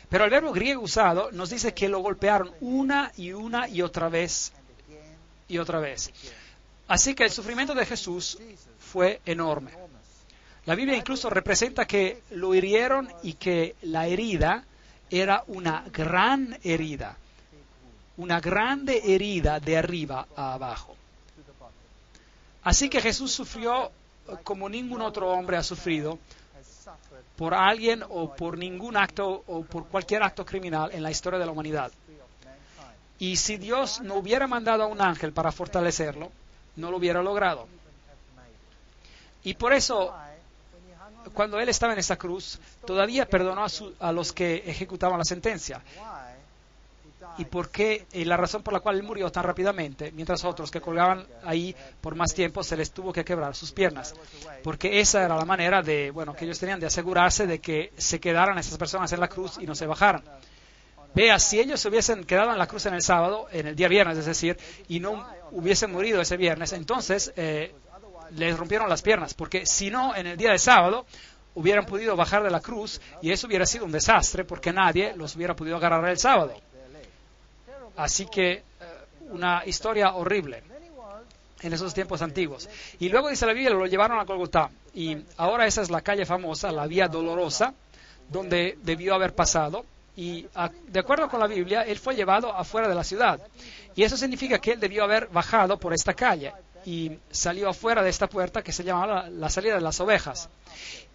Pero el verbo griego usado nos dice que lo golpearon una y una y otra vez y otra vez. Así que el sufrimiento de Jesús fue enorme. La Biblia incluso representa que lo hirieron y que la herida era una gran herida, una grande herida de arriba a abajo. Así que Jesús sufrió como ningún otro hombre ha sufrido por alguien o por ningún acto o por cualquier acto criminal en la historia de la humanidad. Y si Dios no hubiera mandado a un ángel para fortalecerlo, no lo hubiera logrado. Y por eso cuando él estaba en esa cruz, todavía perdonó a, los que ejecutaban la sentencia. Y por qué y la razón por la cual él murió tan rápidamente, mientras otros que colgaban ahí por más tiempo se les tuvo que quebrar sus piernas, porque esa era la manera de, bueno, que ellos tenían de asegurarse de que se quedaran esas personas en la cruz y no se bajaran. Vea, si ellos se hubiesen quedado en la cruz en el sábado, en el día viernes, es decir, y no hubiesen morido ese viernes, entonces eh, les rompieron las piernas, porque si no, en el día de sábado hubieran podido bajar de la cruz y eso hubiera sido un desastre porque nadie los hubiera podido agarrar el sábado. Así que eh, una historia horrible en esos tiempos antiguos. Y luego dice la Biblia, lo llevaron a Golgotá. Y ahora esa es la calle famosa, la vía dolorosa, donde debió haber pasado. Y de acuerdo con la Biblia, él fue llevado afuera de la ciudad. Y eso significa que él debió haber bajado por esta calle y salió afuera de esta puerta que se llamaba la, salida de las ovejas.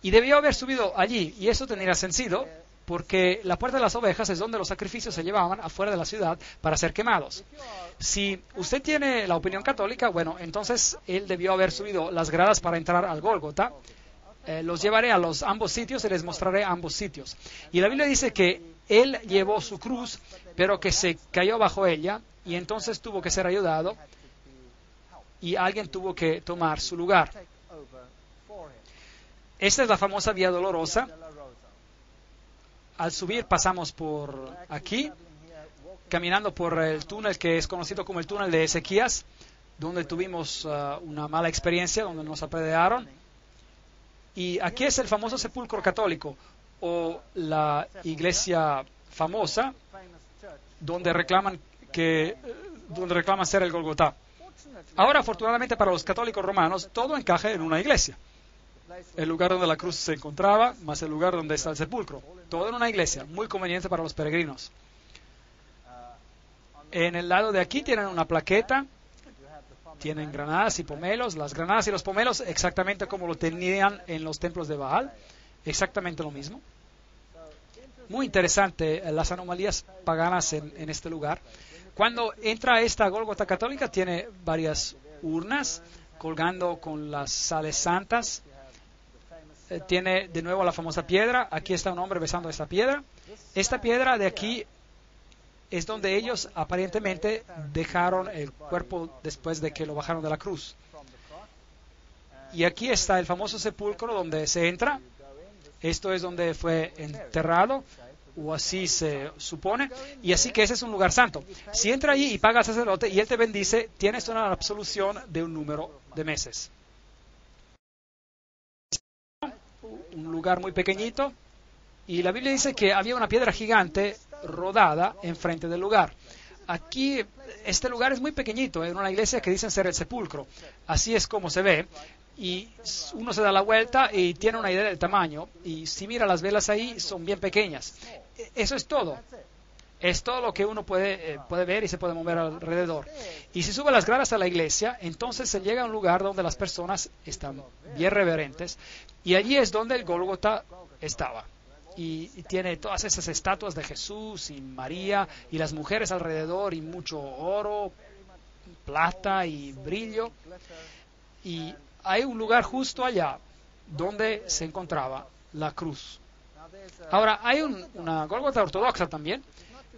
Y debió haber subido allí. Y eso tendría sentido porque la puerta de las ovejas es donde los sacrificios se llevaban afuera de la ciudad para ser quemados. Si usted tiene la opinión católica, bueno, entonces él debió haber subido las gradas para entrar al Gólgota. Eh, los llevaré a los ambos sitios y les mostraré ambos sitios. Y la Biblia dice que él llevó su cruz, pero que se cayó bajo ella y entonces tuvo que ser ayudado y alguien tuvo que tomar su lugar. Esta es la famosa vía dolorosa. Al subir pasamos por aquí, caminando por el túnel que es conocido como el túnel de Ezequías, donde tuvimos uh, una mala experiencia, donde nos apedrearon. Y aquí es el famoso sepulcro católico, o la iglesia famosa donde reclaman que donde reclaman ser el Golgotá. Ahora, afortunadamente para los católicos romanos, todo encaja en una iglesia. El lugar donde la cruz se encontraba, más el lugar donde está el sepulcro. Todo en una iglesia, muy conveniente para los peregrinos. En el lado de aquí tienen una plaqueta, tienen granadas y pomelos. Las granadas y los pomelos exactamente como lo tenían en los templos de Baal exactamente lo mismo. Muy interesante eh, las anomalías paganas en, este lugar. Cuando entra esta Golgota católica tiene varias urnas colgando con las sales santas. Eh, tiene de nuevo la famosa piedra. Aquí está un hombre besando esta piedra. Esta piedra de aquí es donde ellos aparentemente dejaron el cuerpo después de que lo bajaron de la cruz. Y aquí está el famoso sepulcro donde se entra esto es donde fue enterrado, o así se supone, y así que ese es un lugar santo. Si entra allí y paga al sacerdote y él te bendice, tienes una absolución de un número de meses. Un lugar muy pequeñito, y la Biblia dice que había una piedra gigante rodada enfrente del lugar. Aquí, este lugar es muy pequeñito, en una iglesia que dicen ser el sepulcro. Así es como se ve y uno se da la vuelta y tiene una idea del tamaño. Y si mira las velas ahí, son bien pequeñas. E, eso es todo. Es todo lo que uno puede, eh, puede ver y se puede mover alrededor. Y si sube las gradas a la iglesia, entonces se llega a un lugar donde las personas están bien reverentes. Y allí es donde el Gólgota estaba. Y, tiene todas esas estatuas de Jesús y María y las mujeres alrededor y mucho oro, plata y brillo. Y hay un lugar justo allá donde se encontraba la cruz. Ahora, hay una Golgota ortodoxa también,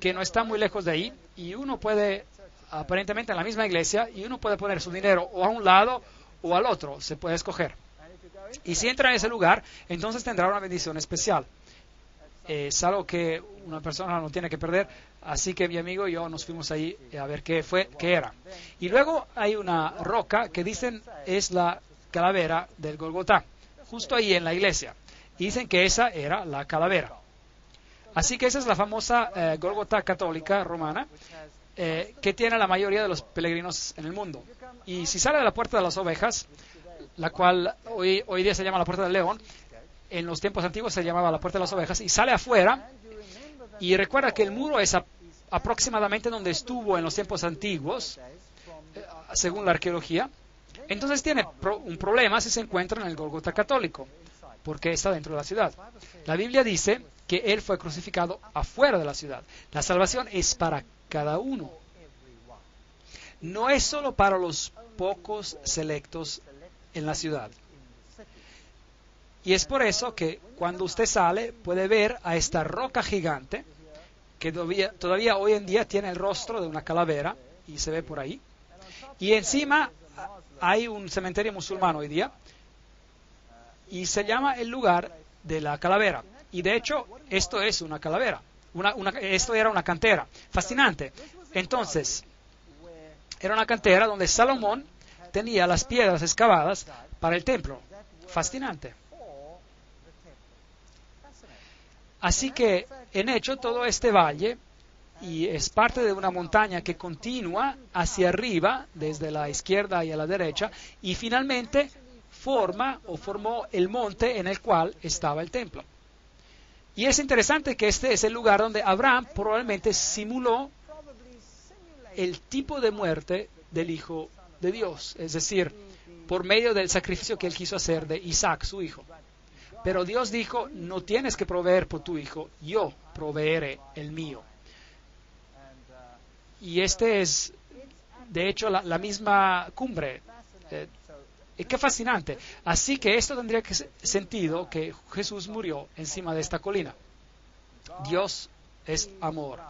que no está muy lejos de ahí, y uno puede, aparentemente en la misma iglesia, y uno puede poner su dinero o a un lado o al otro, se puede escoger. Y si entra en ese lugar, entonces tendrá una bendición especial. es algo que una persona no tiene que perder, así que mi amigo y yo nos fuimos ahí a ver qué fue, qué era. Y luego hay una roca que dicen es la calavera del Golgotá, justo ahí en la iglesia. dicen que esa era la calavera. Así que esa es la famosa eh, Golgotá católica romana eh, que tiene la mayoría de los peregrinos en el mundo. Y si sale de la puerta de las ovejas, la cual hoy, día se llama la puerta del león, en los tiempos antiguos se llamaba la puerta de las ovejas, y sale afuera, y recuerda que el muro es aproximadamente donde estuvo en los tiempos antiguos, eh, según la arqueología, entonces tiene un problema si se encuentra en el Golgota católico, porque está dentro de la ciudad. La Biblia dice que Él fue crucificado afuera de la ciudad. La salvación es para cada uno. No es solo para los pocos selectos en la ciudad. Y es por eso que cuando usted sale puede ver a esta roca gigante que todavía, todavía hoy en día tiene el rostro de una calavera y se ve por ahí. Y encima hay un cementerio musulmán hoy día y se llama el lugar de la calavera. Y de hecho, esto es una calavera. Una, una, esto era una cantera. Fascinante. Entonces, era una cantera donde Salomón tenía las piedras excavadas para el templo. Fascinante. Así que, en hecho, todo este valle y es parte de una montaña que continúa hacia arriba, desde la izquierda y a la derecha, y finalmente forma o formó el monte en el cual estaba el templo. Y es interesante que este es el lugar donde Abraham probablemente simuló el tipo de muerte del Hijo de Dios, es decir, por medio del sacrificio que él quiso hacer de Isaac, su hijo. Pero Dios dijo, no tienes que proveer por tu hijo, yo proveeré el mío. Y este es, de hecho, la, misma cumbre. Eh, qué fascinante. Así que esto tendría que sentido que Jesús murió encima de esta colina. Dios es amor.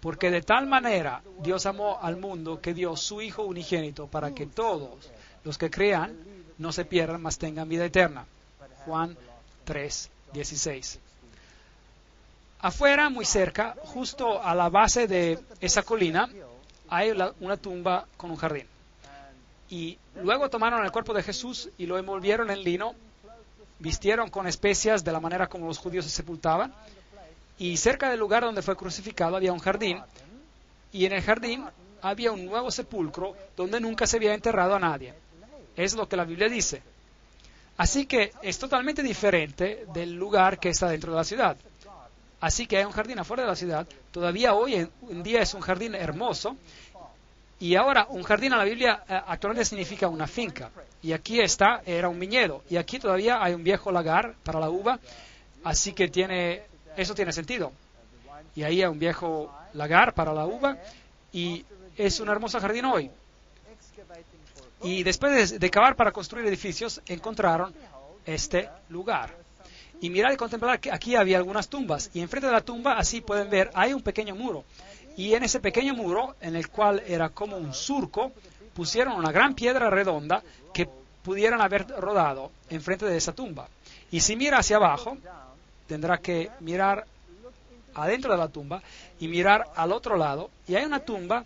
Porque de tal manera Dios amó al mundo que dio su Hijo unigénito para que todos los que crean no se pierdan, mas tengan vida eterna. Juan 3, 16. Afuera, muy cerca, justo a la base de esa colina, hay una tumba con un jardín. Y luego tomaron el cuerpo de Jesús y lo envolvieron en lino, vistieron con especias de la manera como los judíos se sepultaban, y cerca del lugar donde fue crucificado había un jardín, y en el jardín había un nuevo sepulcro donde nunca se había enterrado a nadie. Es lo que la Biblia dice. Así que es totalmente diferente del lugar que está dentro de la ciudad. Así que hay un jardín afuera de la ciudad. Todavía hoy en día es un jardín hermoso. Y ahora, un jardín en la Biblia eh, actualmente significa una finca. Y aquí está, era un viñedo. Y aquí todavía hay un viejo lagar para la uva. Así que tiene eso tiene sentido. Y ahí hay un viejo lagar para la uva y es un hermoso jardín hoy. Y después de, cavar para construir edificios, encontraron este lugar. Y mirar y contemplar que aquí había algunas tumbas. Y enfrente de la tumba, así pueden ver, hay un pequeño muro. Y en ese pequeño muro, en el cual era como un surco, pusieron una gran piedra redonda que pudieran haber rodado enfrente de esa tumba. Y si mira hacia abajo, tendrá que mirar adentro de la tumba y mirar al otro lado. Y hay una tumba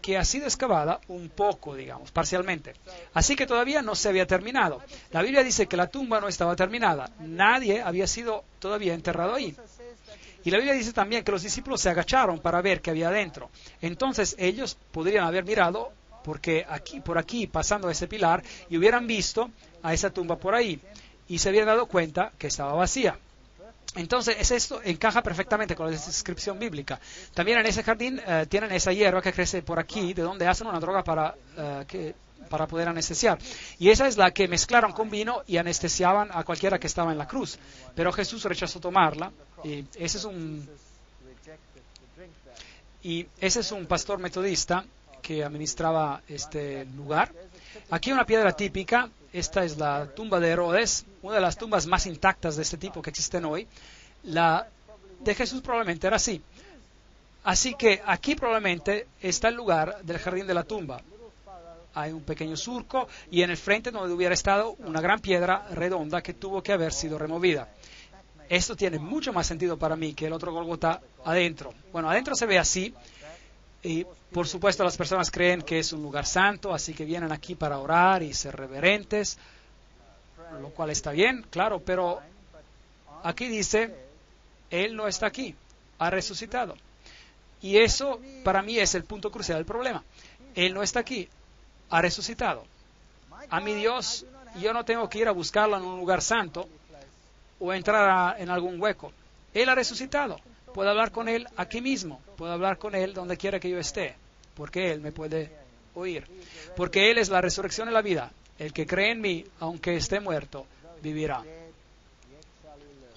que ha sido excavada un poco, digamos, parcialmente. Así que todavía no se había terminado. La Biblia dice que la tumba no estaba terminada. Nadie había sido todavía enterrado ahí. Y la Biblia dice también que los discípulos se agacharon para ver qué había adentro. Entonces ellos podrían haber mirado porque aquí, por aquí, pasando ese pilar, y hubieran visto a esa tumba por ahí. Y se habían dado cuenta que estaba vacía. Entonces, esto encaja perfectamente con la descripción bíblica. También en ese jardín eh, tienen esa hierba que crece por aquí, de donde hacen una droga para, eh, para poder anestesiar. Y esa es la que mezclaron con vino y anestesiaban a cualquiera que estaba en la cruz. Pero Jesús rechazó tomarla. Y ese es un, y ese es un pastor metodista que administraba este lugar. Aquí una piedra típica esta es la tumba de Herodes, una de las tumbas más intactas de este tipo que existen hoy. La de Jesús probablemente era así. Así que aquí probablemente está el lugar del jardín de la tumba. Hay un pequeño surco y en el frente donde hubiera estado una gran piedra redonda que tuvo que haber sido removida. Esto tiene mucho más sentido para mí que el otro Golgota adentro. Bueno, adentro se ve así, y por supuesto las personas creen que es un lugar santo, así que vienen aquí para orar y ser reverentes, lo cual está bien, claro, pero aquí dice, Él no está aquí, ha resucitado. Y eso para mí es el punto crucial del problema. Él no está aquí, ha resucitado. A mi Dios yo no tengo que ir a buscarlo en un lugar santo o entrar en algún hueco. Él ha resucitado. Puedo hablar con Él aquí mismo, puedo hablar con Él donde quiera que yo esté, porque Él me puede oír. Porque Él es la resurrección y la vida. El que cree en mí, aunque esté muerto, vivirá.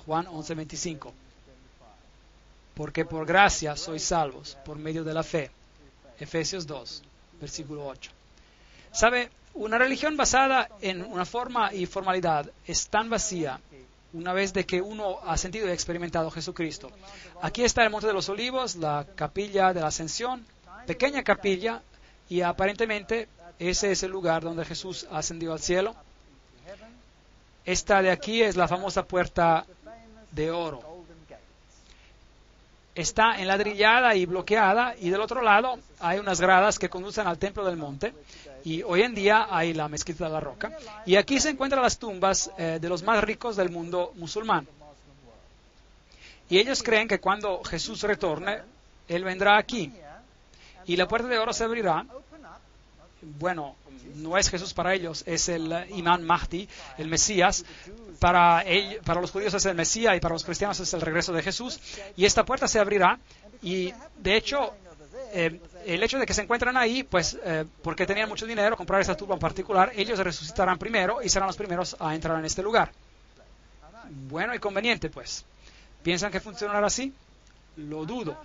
Juan 11:25. Porque por gracia sois salvos, por medio de la fe. Efesios 2, versículo 8. ¿Sabe? Una religión basada en una forma y formalidad es tan vacía una vez de que uno ha sentido y experimentado Jesucristo. Aquí está el Monte de los Olivos, la capilla de la Ascensión, pequeña capilla, y aparentemente ese es el lugar donde Jesús ascendió al cielo. Esta de aquí es la famosa puerta de oro. Está enladrillada y bloqueada y del otro lado hay unas gradas que conducen al templo del monte y hoy en día hay la mezquita de la roca y aquí se encuentran las tumbas eh, de los más ricos del mundo musulmán. Y ellos creen que cuando Jesús retorne, Él vendrá aquí y la puerta de oro se abrirá. Bueno, no es Jesús para ellos, es el imán Mahdi, el Mesías. Para, para los judíos es el Mesías y para los cristianos es el regreso de Jesús. Y esta puerta se abrirá y de hecho eh, el hecho de que se encuentran ahí, pues eh, porque tenían mucho dinero, comprar esta tumba en particular, ellos resucitarán primero y serán los primeros a entrar en este lugar. Bueno y conveniente, pues. ¿Piensan que funcionará así? Lo dudo.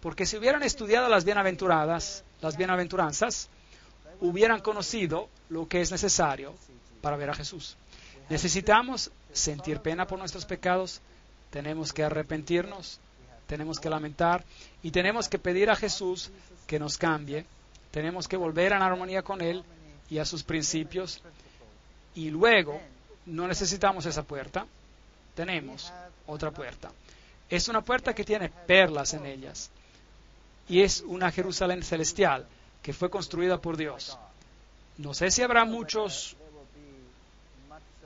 Porque si hubieran estudiado las bienaventuradas, las bienaventuranzas, hubieran conocido lo que es necesario para ver a Jesús. Necesitamos sentir pena por nuestros pecados, tenemos que arrepentirnos, tenemos que lamentar y tenemos que pedir a Jesús que nos cambie, tenemos que volver la armonía con Él y a sus principios y luego no necesitamos esa puerta, tenemos otra puerta. Es una puerta que tiene perlas en ellas y es una Jerusalén celestial que fue construida por Dios. No sé si habrá muchos,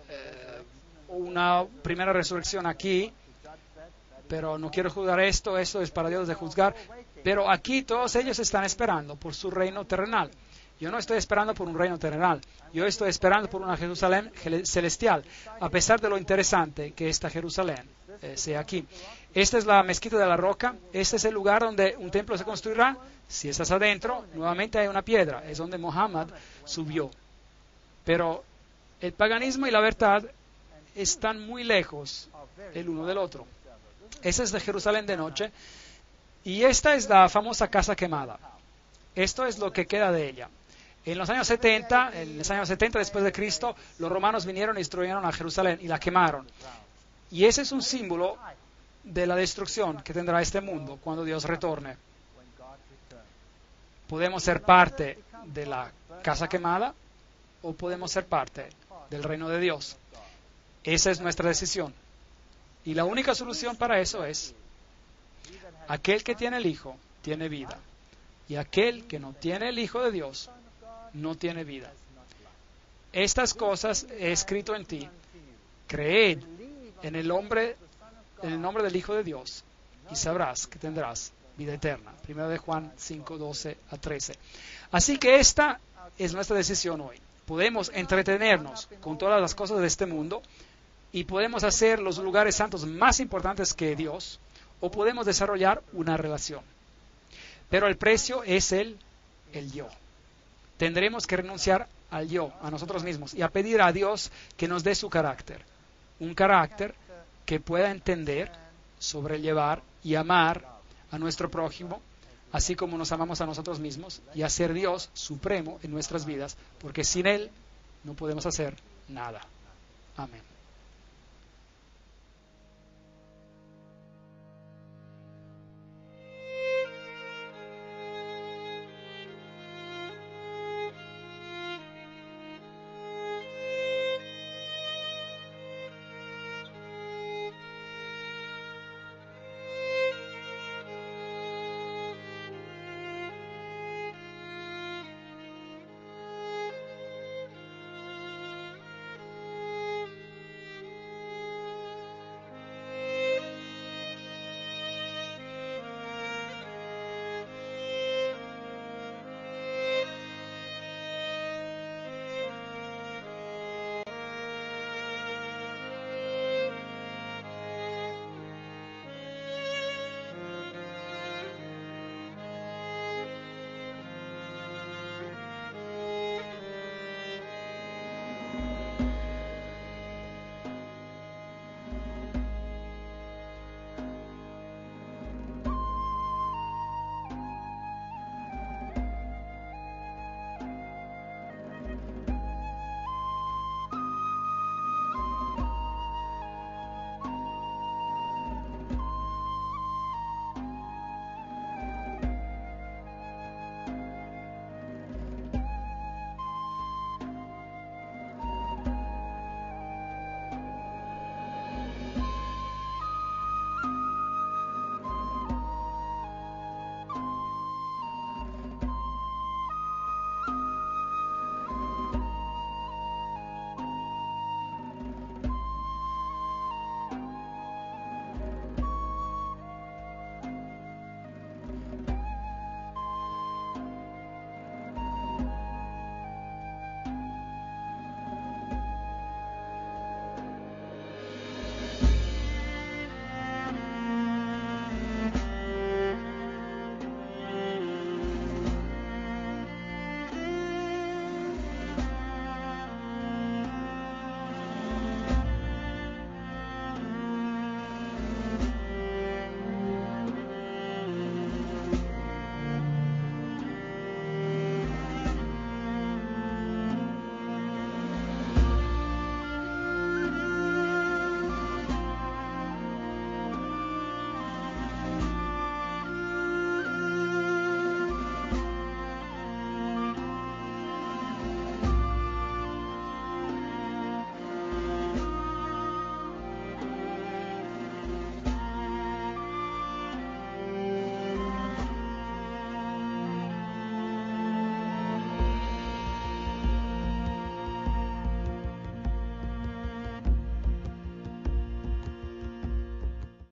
eh, una primera resurrección aquí, pero no quiero juzgar esto, esto es para Dios de juzgar, pero aquí todos ellos están esperando por su reino terrenal. Yo no estoy esperando por un reino terrenal, yo estoy esperando por una Jerusalén celestial, a pesar de lo interesante que esta Jerusalén eh, sea aquí. Esta es la mezquita de la roca, este es el lugar donde un templo se construirá. Si estás adentro, nuevamente hay una piedra, es donde Mohammed subió. Pero el paganismo y la verdad están muy lejos el uno del otro. Esa es de Jerusalén de noche y esta es la famosa casa quemada. Esto es lo que queda de ella. En los años 70, en los años 70 después de Cristo, los romanos vinieron y destruyeron a Jerusalén y la quemaron. Y ese es un símbolo de la destrucción que tendrá este mundo cuando Dios retorne. Podemos ser parte de la casa quemada o podemos ser parte del reino de Dios. Esa es nuestra decisión. Y la única solución para eso es, aquel que tiene el Hijo tiene vida. Y aquel que no tiene el Hijo de Dios no tiene vida. Estas cosas he escrito en ti. Creed en el nombre, del Hijo de Dios y sabrás que tendrás vida eterna. Primero de Juan 5, 12 a 13. Así que esta es nuestra decisión hoy. Podemos entretenernos con todas las cosas de este mundo y podemos hacer los lugares santos más importantes que Dios o podemos desarrollar una relación. Pero el precio es el, el yo. Tendremos que renunciar al yo, a nosotros mismos, y a pedir a Dios que nos dé su carácter un carácter que pueda entender, sobrellevar y amar a nuestro prójimo, así como nos amamos a nosotros mismos, y hacer Dios supremo en nuestras vidas, porque sin Él no podemos hacer nada. Amén.